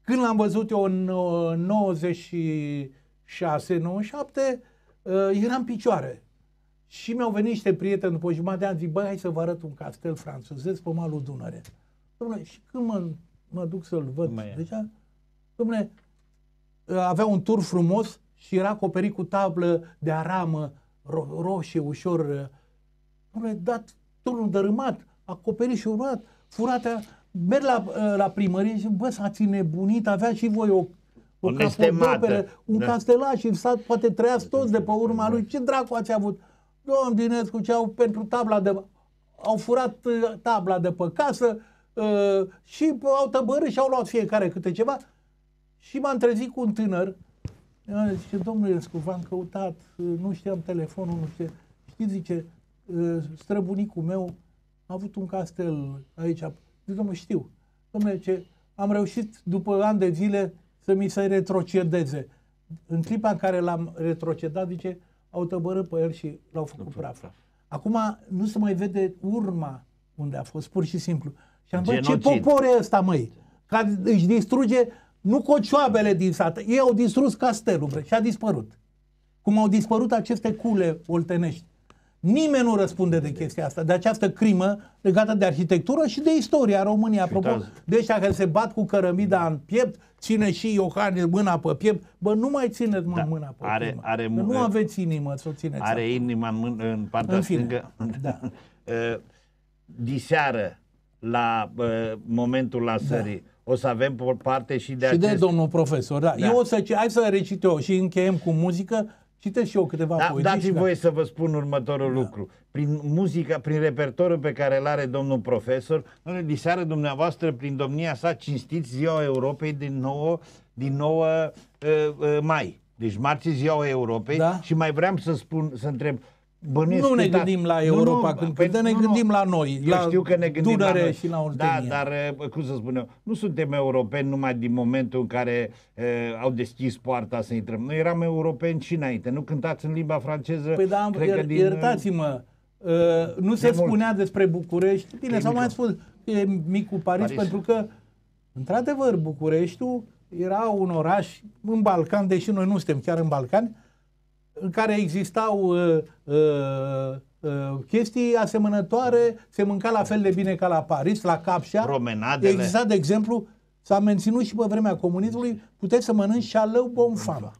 Când l-am văzut eu în 96-97, uh, eram în picioare. Și mi-au venit niște prieteni după jumătate de ani, zic, băi, hai să vă arăt un castel franțuzesc pe malul Dunăre. Dom'le, și când mă, mă duc să-l văd, deci, dom'le, avea un tur frumos și era acoperit cu tablă de aramă ro- roșie, ușor. Dom'le, dat turnul dărâmat, acoperit și urat, furată. Merg la, la primărie și bă, s-ați nebunit, avea și voi o o capodoperă, un da. castelaș și stat, poate trăiați toți de pe urma lui. Ce dracu ați avut? Domn Dinescu, ce au pentru tabla de... Au furat tabla de pe casă, Uh, și au tăbărât și au luat fiecare câte ceva. Și m-am trezit cu un tânăr. Zice, domnule Iescu, v-am căutat, uh, nu știam telefonul, nu știu. Știți, zice, uh, străbunicul meu a avut un castel aici. Zic, domnule, știu. Domnule, ce am reușit după ani de zile să mi se retrocedeze. În clipa în care l-am retrocedat, zice, au tăbărât pe el și l-au făcut praf. Acum nu se mai vede urma unde a fost, pur și simplu. Și am bă, ce popor e ăsta, măi? Care își distruge nu cocioabele din sat. Ei au distrus castelul bre, și a dispărut. Cum au dispărut aceste cule oltenești. Nimeni nu răspunde de chestia asta, de această crimă legată de arhitectură și de istoria României. Apropo, de ăștia care se bat cu cărămida în piept, ține și Iohannis mâna pe piept. Bă, nu mai țineți mă, da, mâna pe are, piept. Are, nu aveți inimă să o țineți. Are acolo. inima în, mân- în partea în fine, stângă. Da. Diseară, la uh, momentul lansării. Da. O să avem parte și de Și acest... de domnul profesor, da. da. Eu o să, hai să recit eu și încheiem cu muzică. Citesc și eu câteva da, poezii. Dați-mi voie să vă spun următorul da. lucru. Prin muzica, prin repertoriul pe care îl are domnul profesor, domnule, diseară dumneavoastră, prin domnia sa, cinstiți Ziua Europei din 9, din 9 uh, uh, mai. Deci marți Ziua Europei da? și mai vreau să spun, să întreb, Bănuiesc nu ne gândim la Europa nu, când păi, ne nu, gândim la noi, eu la știu că ne gândim Dunăre la noi. și la Oltenia. Da, dar cum să spun eu, nu suntem europeni numai din momentul în care uh, au deschis poarta să intrăm. Noi eram europeni și înainte. Nu cântați în limba franceză? Păi da, ier, din, iertați-mă, uh, nu se mult. spunea despre București. Bine, s-au mai spus că e micul Paris, Paris, pentru că, într-adevăr, Bucureștiul era un oraș în Balcan, deși noi nu suntem chiar în Balcani, în care existau uh, uh, uh, chestii asemănătoare, se mânca la fel de bine ca la Paris, la Capșa. Promenadele. Exista, de exemplu, s-a menținut și pe vremea comunismului, puteai să mănânci șalău bonfam.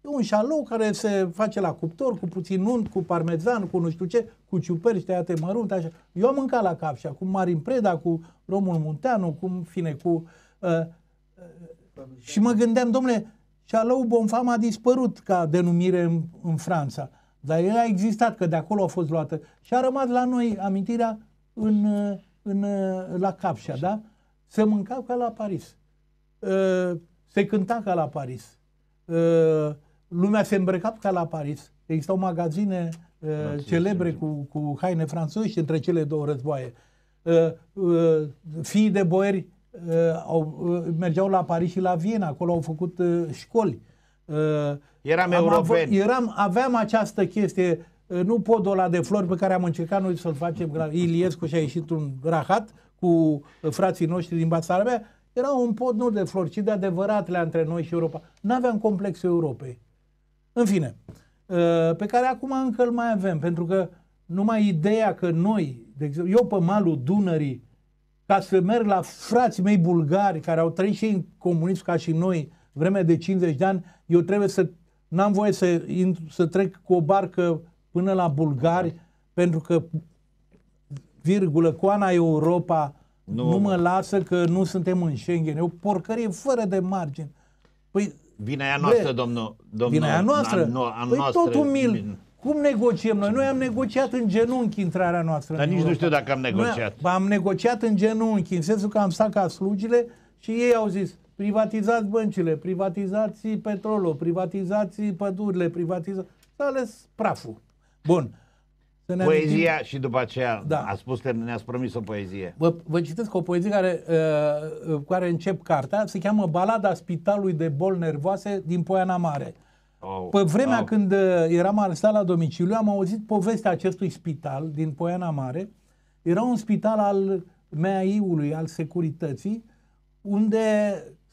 E un șalou care se face la cuptor, cu puțin unt, cu parmezan, cu nu știu ce, cu ciuperi tăiate mărunte, așa. Eu am mâncat la Capșa, cu Marin Preda, cu Romul Munteanu, cu, fine, cu... Uh, uh, și mă gândeam, domnule, Chalou Bonfam a dispărut ca denumire în, în Franța, dar el a existat, că de acolo a fost luată și a rămas la noi amintirea în, în, la Capșa, da? Se mânca ca la Paris. Uh, se cânta ca la Paris. Uh, lumea se îmbrăca ca la Paris. Existau magazine uh, celebre cu, cu haine franțuzești între cele două războaie. Fii de boieri au, mergeau la Paris și la Viena, acolo au făcut școli. Eram europeni. Eram, aveam această chestie, nu podul ăla de flori pe care am încercat noi să-l facem, Iliescu și-a ieșit un rahat cu frații noștri din Basarabia, era un pod nu de flori, ci de adevăratele între noi și Europa. Nu aveam complexul Europei. În fine, uh, pe care acum încă îl mai avem, pentru că numai ideea că noi, de exemplu, eu pe malul Dunării, ca să merg la frații mei bulgari care au trăit și în comunism ca și noi vreme de 50 de ani, eu trebuie să n-am voie să, să trec cu o barcă până la bulgari, pentru că virgulă, coana Europa nu, nu mă lasă că nu suntem în Schengen. E o porcărie fără de margine. Păi, Vine aia noastră, domnul, domnul. Vine aia noastră. A, a păi noastră, tot umil. Cum negociem noi? Noi am negociat în genunchi intrarea noastră. Dar nici Europa. nu știu dacă am negociat. Noi am negociat în genunchi, în sensul că am stat ca slugile și ei au zis privatizați băncile, privatizați petrolul, privatizați pădurile, privatizați... S-a ales praful. Bun. Să ne Poezia amintim... și după aceea da. a spus că ne-ați promis o poezie. Vă, vă citesc o poezie care, uh, uh, care încep cartea, se cheamă Balada Spitalului de boli nervoase din Poiana Mare. Oh, Pe vremea oh. când uh, eram arestat la domiciliu, am auzit povestea acestui spital din Poiana Mare. Era un spital al MAI-ului, al securității, unde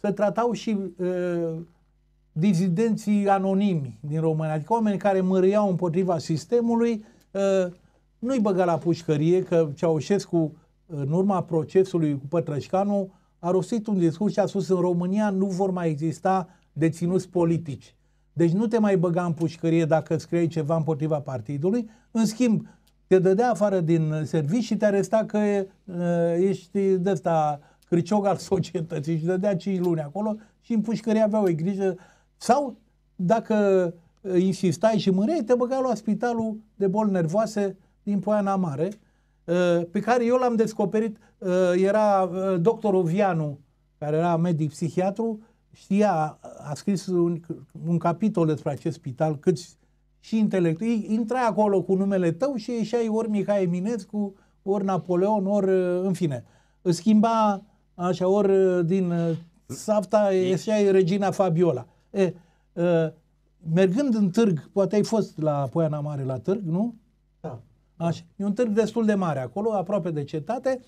se tratau și uh, dizidenții anonimi din România, adică oameni care mărâiau împotriva sistemului, uh, nu-i băga la pușcărie, că Ceaușescu, în urma procesului cu Pătrășcanu, a rostit un discurs și a spus în România nu vor mai exista deținuți politici. Deci nu te mai băga în pușcărie dacă scriei ceva împotriva partidului. În schimb, te dădea afară din serviciu și te aresta că uh, ești de ăsta criciog al societății și dădea 5 luni acolo și în pușcărie aveau o grijă. Sau dacă uh, insistai și mâneai, te băga la spitalul de boli nervoase din Poiana Mare, uh, pe care eu l-am descoperit, uh, era doctorul Vianu, care era medic psihiatru, știa, a scris un, un capitol despre acest spital, cât și intelectual. Intrai acolo cu numele tău și ieșai ori Mihai Eminescu, ori Napoleon, ori, în fine. Îți schimba așa, ori din Safta ieșea Regina Fabiola. E, e, mergând în târg, poate ai fost la Poiana Mare la târg, nu? Da. Așa. E un târg destul de mare acolo, aproape de cetate.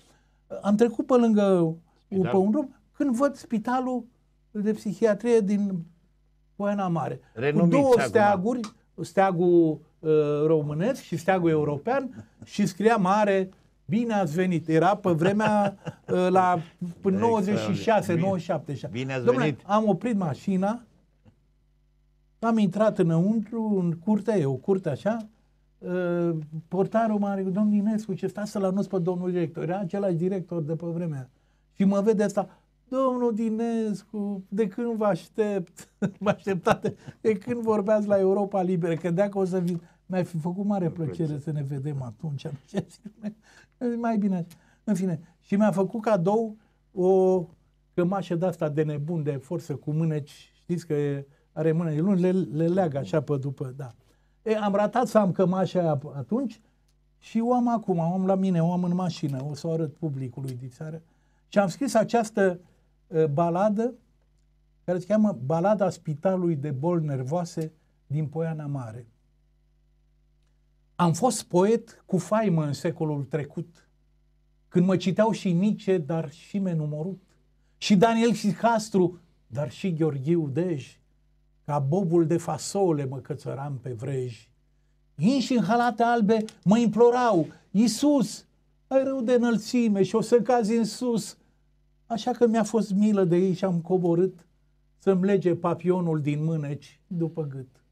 Am trecut pe lângă Spital. pe un drum când văd spitalul de psihiatrie din Poiana Mare. Renumit cu două steaguri, steagul uh, românesc și steagul european și scria mare Bine ați venit. Era pe vremea uh, la până 96, bine, 97. Bine ați Dom'le, venit. am oprit mașina, am intrat înăuntru, în curte, e o curte așa, uh, portarul mare, domnul Dinescu, ce stați să-l anunț pe domnul director. Era același director de pe vremea. Și mă vede asta, domnul Dinescu, de când vă aștept, vă așteptate, de când vorbeați la Europa Liberă, că dacă o să vin, mi-ar fi făcut mare plăcere să ne vedem atunci. Mai bine. În fine. Și mi-a făcut cadou o cămașă de asta de nebun, de forță cu mâneci. Știți că are mâne luni, le, le leagă așa pe după, da. E, am ratat să am cămașa atunci și o am acum, o am la mine, o am în mașină, o să o arăt publicului din țară. Și am scris această uh, baladă care se cheamă Balada Spitalului de Boli Nervoase din Poiana Mare. Am fost poet cu faimă în secolul trecut, când mă citeau și Nice, dar și Menumorut, și Daniel și Castru, dar și Gheorghiu Dej, ca bobul de fasole mă cățăram pe vrej. Inși în halate albe mă implorau, Iisus, ai rău de înălțime și o să cazi în sus. Așa că mi-a fost milă de ei și am coborât să-mi lege papionul din mâneci după gât.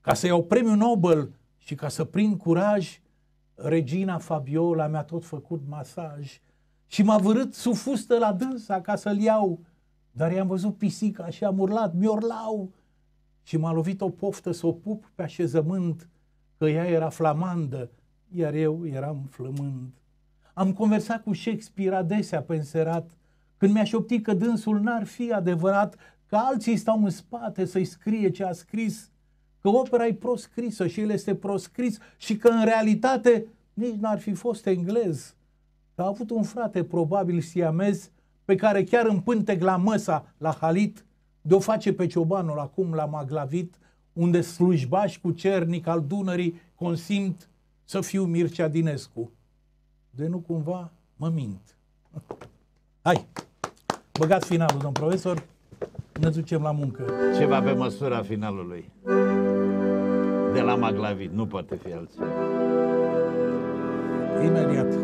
Ca să iau premiul Nobel și ca să prind curaj, regina Fabiola mi-a tot făcut masaj și m-a vărât sub fustă la dânsa ca să-l iau. Dar i-am văzut pisica și am urlat, mi-orlau. și m-a lovit o poftă să o pup pe așezământ, că ea era flamandă, iar eu eram flămând. Am conversat cu Shakespeare adesea pe înserat, când mi-a șoptit că dânsul n-ar fi adevărat, că alții stau în spate să-i scrie ce a scris, că opera e proscrisă și el este proscris și că în realitate nici n-ar fi fost englez. Că a avut un frate probabil siamez pe care chiar în pântec la măsa, la Halit, de-o face pe ciobanul acum la Maglavit, unde slujbași cu cernic al Dunării consimt să fiu Mircea Dinescu. De nu cumva mă mint. Hai, băgați finalul, domn profesor, ne ducem la muncă. Ceva pe măsura finalului. De la Maglavit, nu poate fi altceva. Imediat,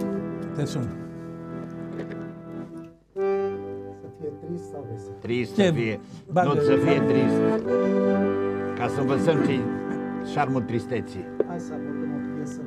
te sun. Să fie trist sau vesel? Trist Ce? să fie, Bagă- nu să fie trist. Ca să învățăm ce șarmul tristeții. Hai să abordăm o piesă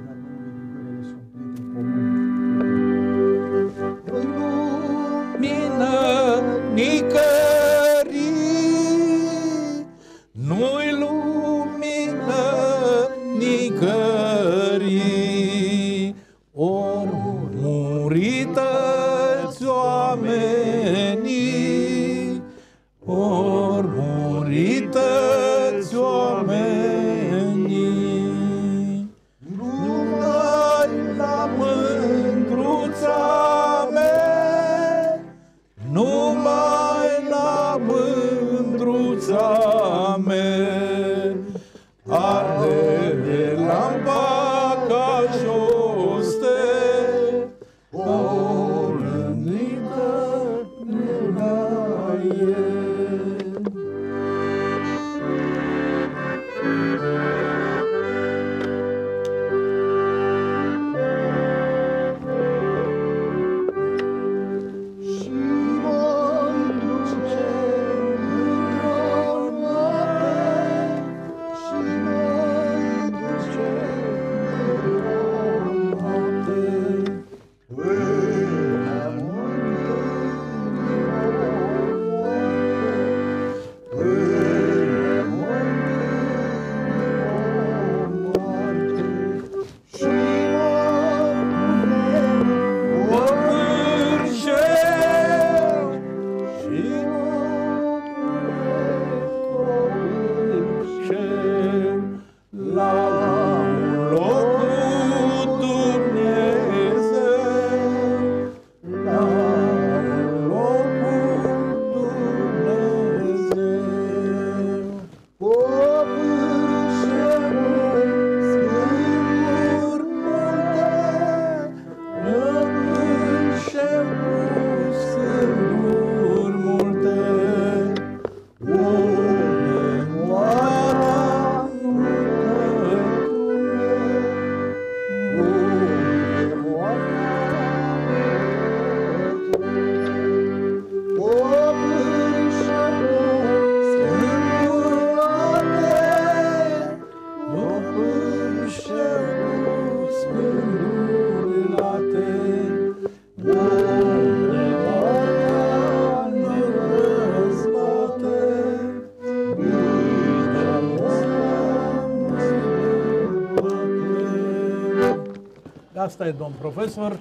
Asta e, domn profesor.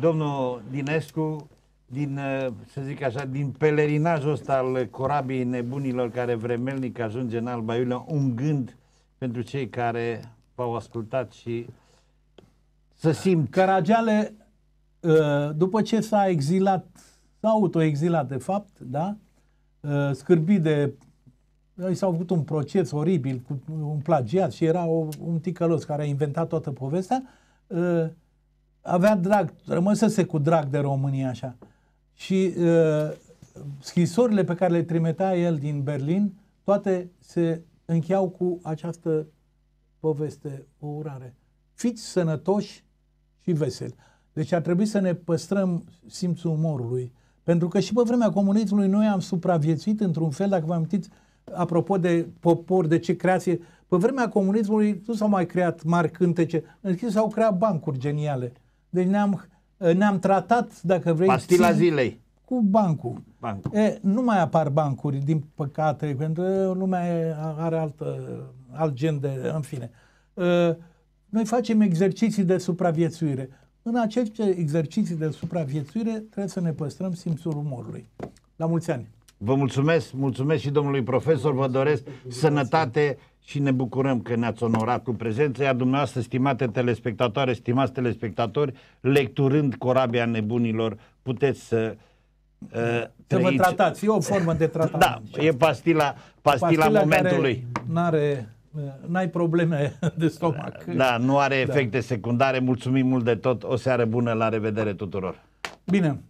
Domnul Dinescu, din, uh, să zic așa, din pelerinajul ăsta al corabii nebunilor care vremelnic ajunge în Alba Iulia, un gând pentru cei care v-au ascultat și să simt Caragiale, uh, după ce s-a exilat, s-a autoexilat de fapt, da? Uh, Scârbit de... I s-a făcut un proces oribil cu un plagiat și era o, un ticălos care a inventat toată povestea. Uh, Avea drag, rămăsese cu drag de România așa. Și uh, scrisorile pe care le trimitea el din Berlin, toate se încheiau cu această poveste, o urare. Fiți sănătoși și veseli. Deci ar trebui să ne păstrăm simțul umorului. Pentru că și pe vremea comunismului noi am supraviețuit într-un fel, dacă vă amintiți, apropo de popor, de ce creație, pe vremea comunismului nu s-au mai creat mari cântece, în schimb s-au creat bancuri geniale. Deci ne-am, ne-am tratat, dacă vrei, pastila țin- zilei. cu bancul. Banc. E, nu mai apar bancuri, din păcate, pentru că lumea are altă, alt gen de... În fine. E, Noi facem exerciții de supraviețuire. În aceste exerciții de supraviețuire trebuie să ne păstrăm simțul umorului. La mulți ani! Vă mulțumesc, mulțumesc și domnului profesor, vă doresc sănătate și ne bucurăm că ne-ați onorat cu prezența, iar dumneavoastră, stimate telespectatoare, stimați telespectatori, lecturând Corabia Nebunilor, puteți să uh, Să vă trăiți- tratați. E o formă de tratament. Da, e pastila, pastila, Pastila momentului. Care n-are, n-ai probleme de stomac. Da, nu are efecte secundare. Mulțumim mult de tot. O seară bună, la revedere tuturor. Bine,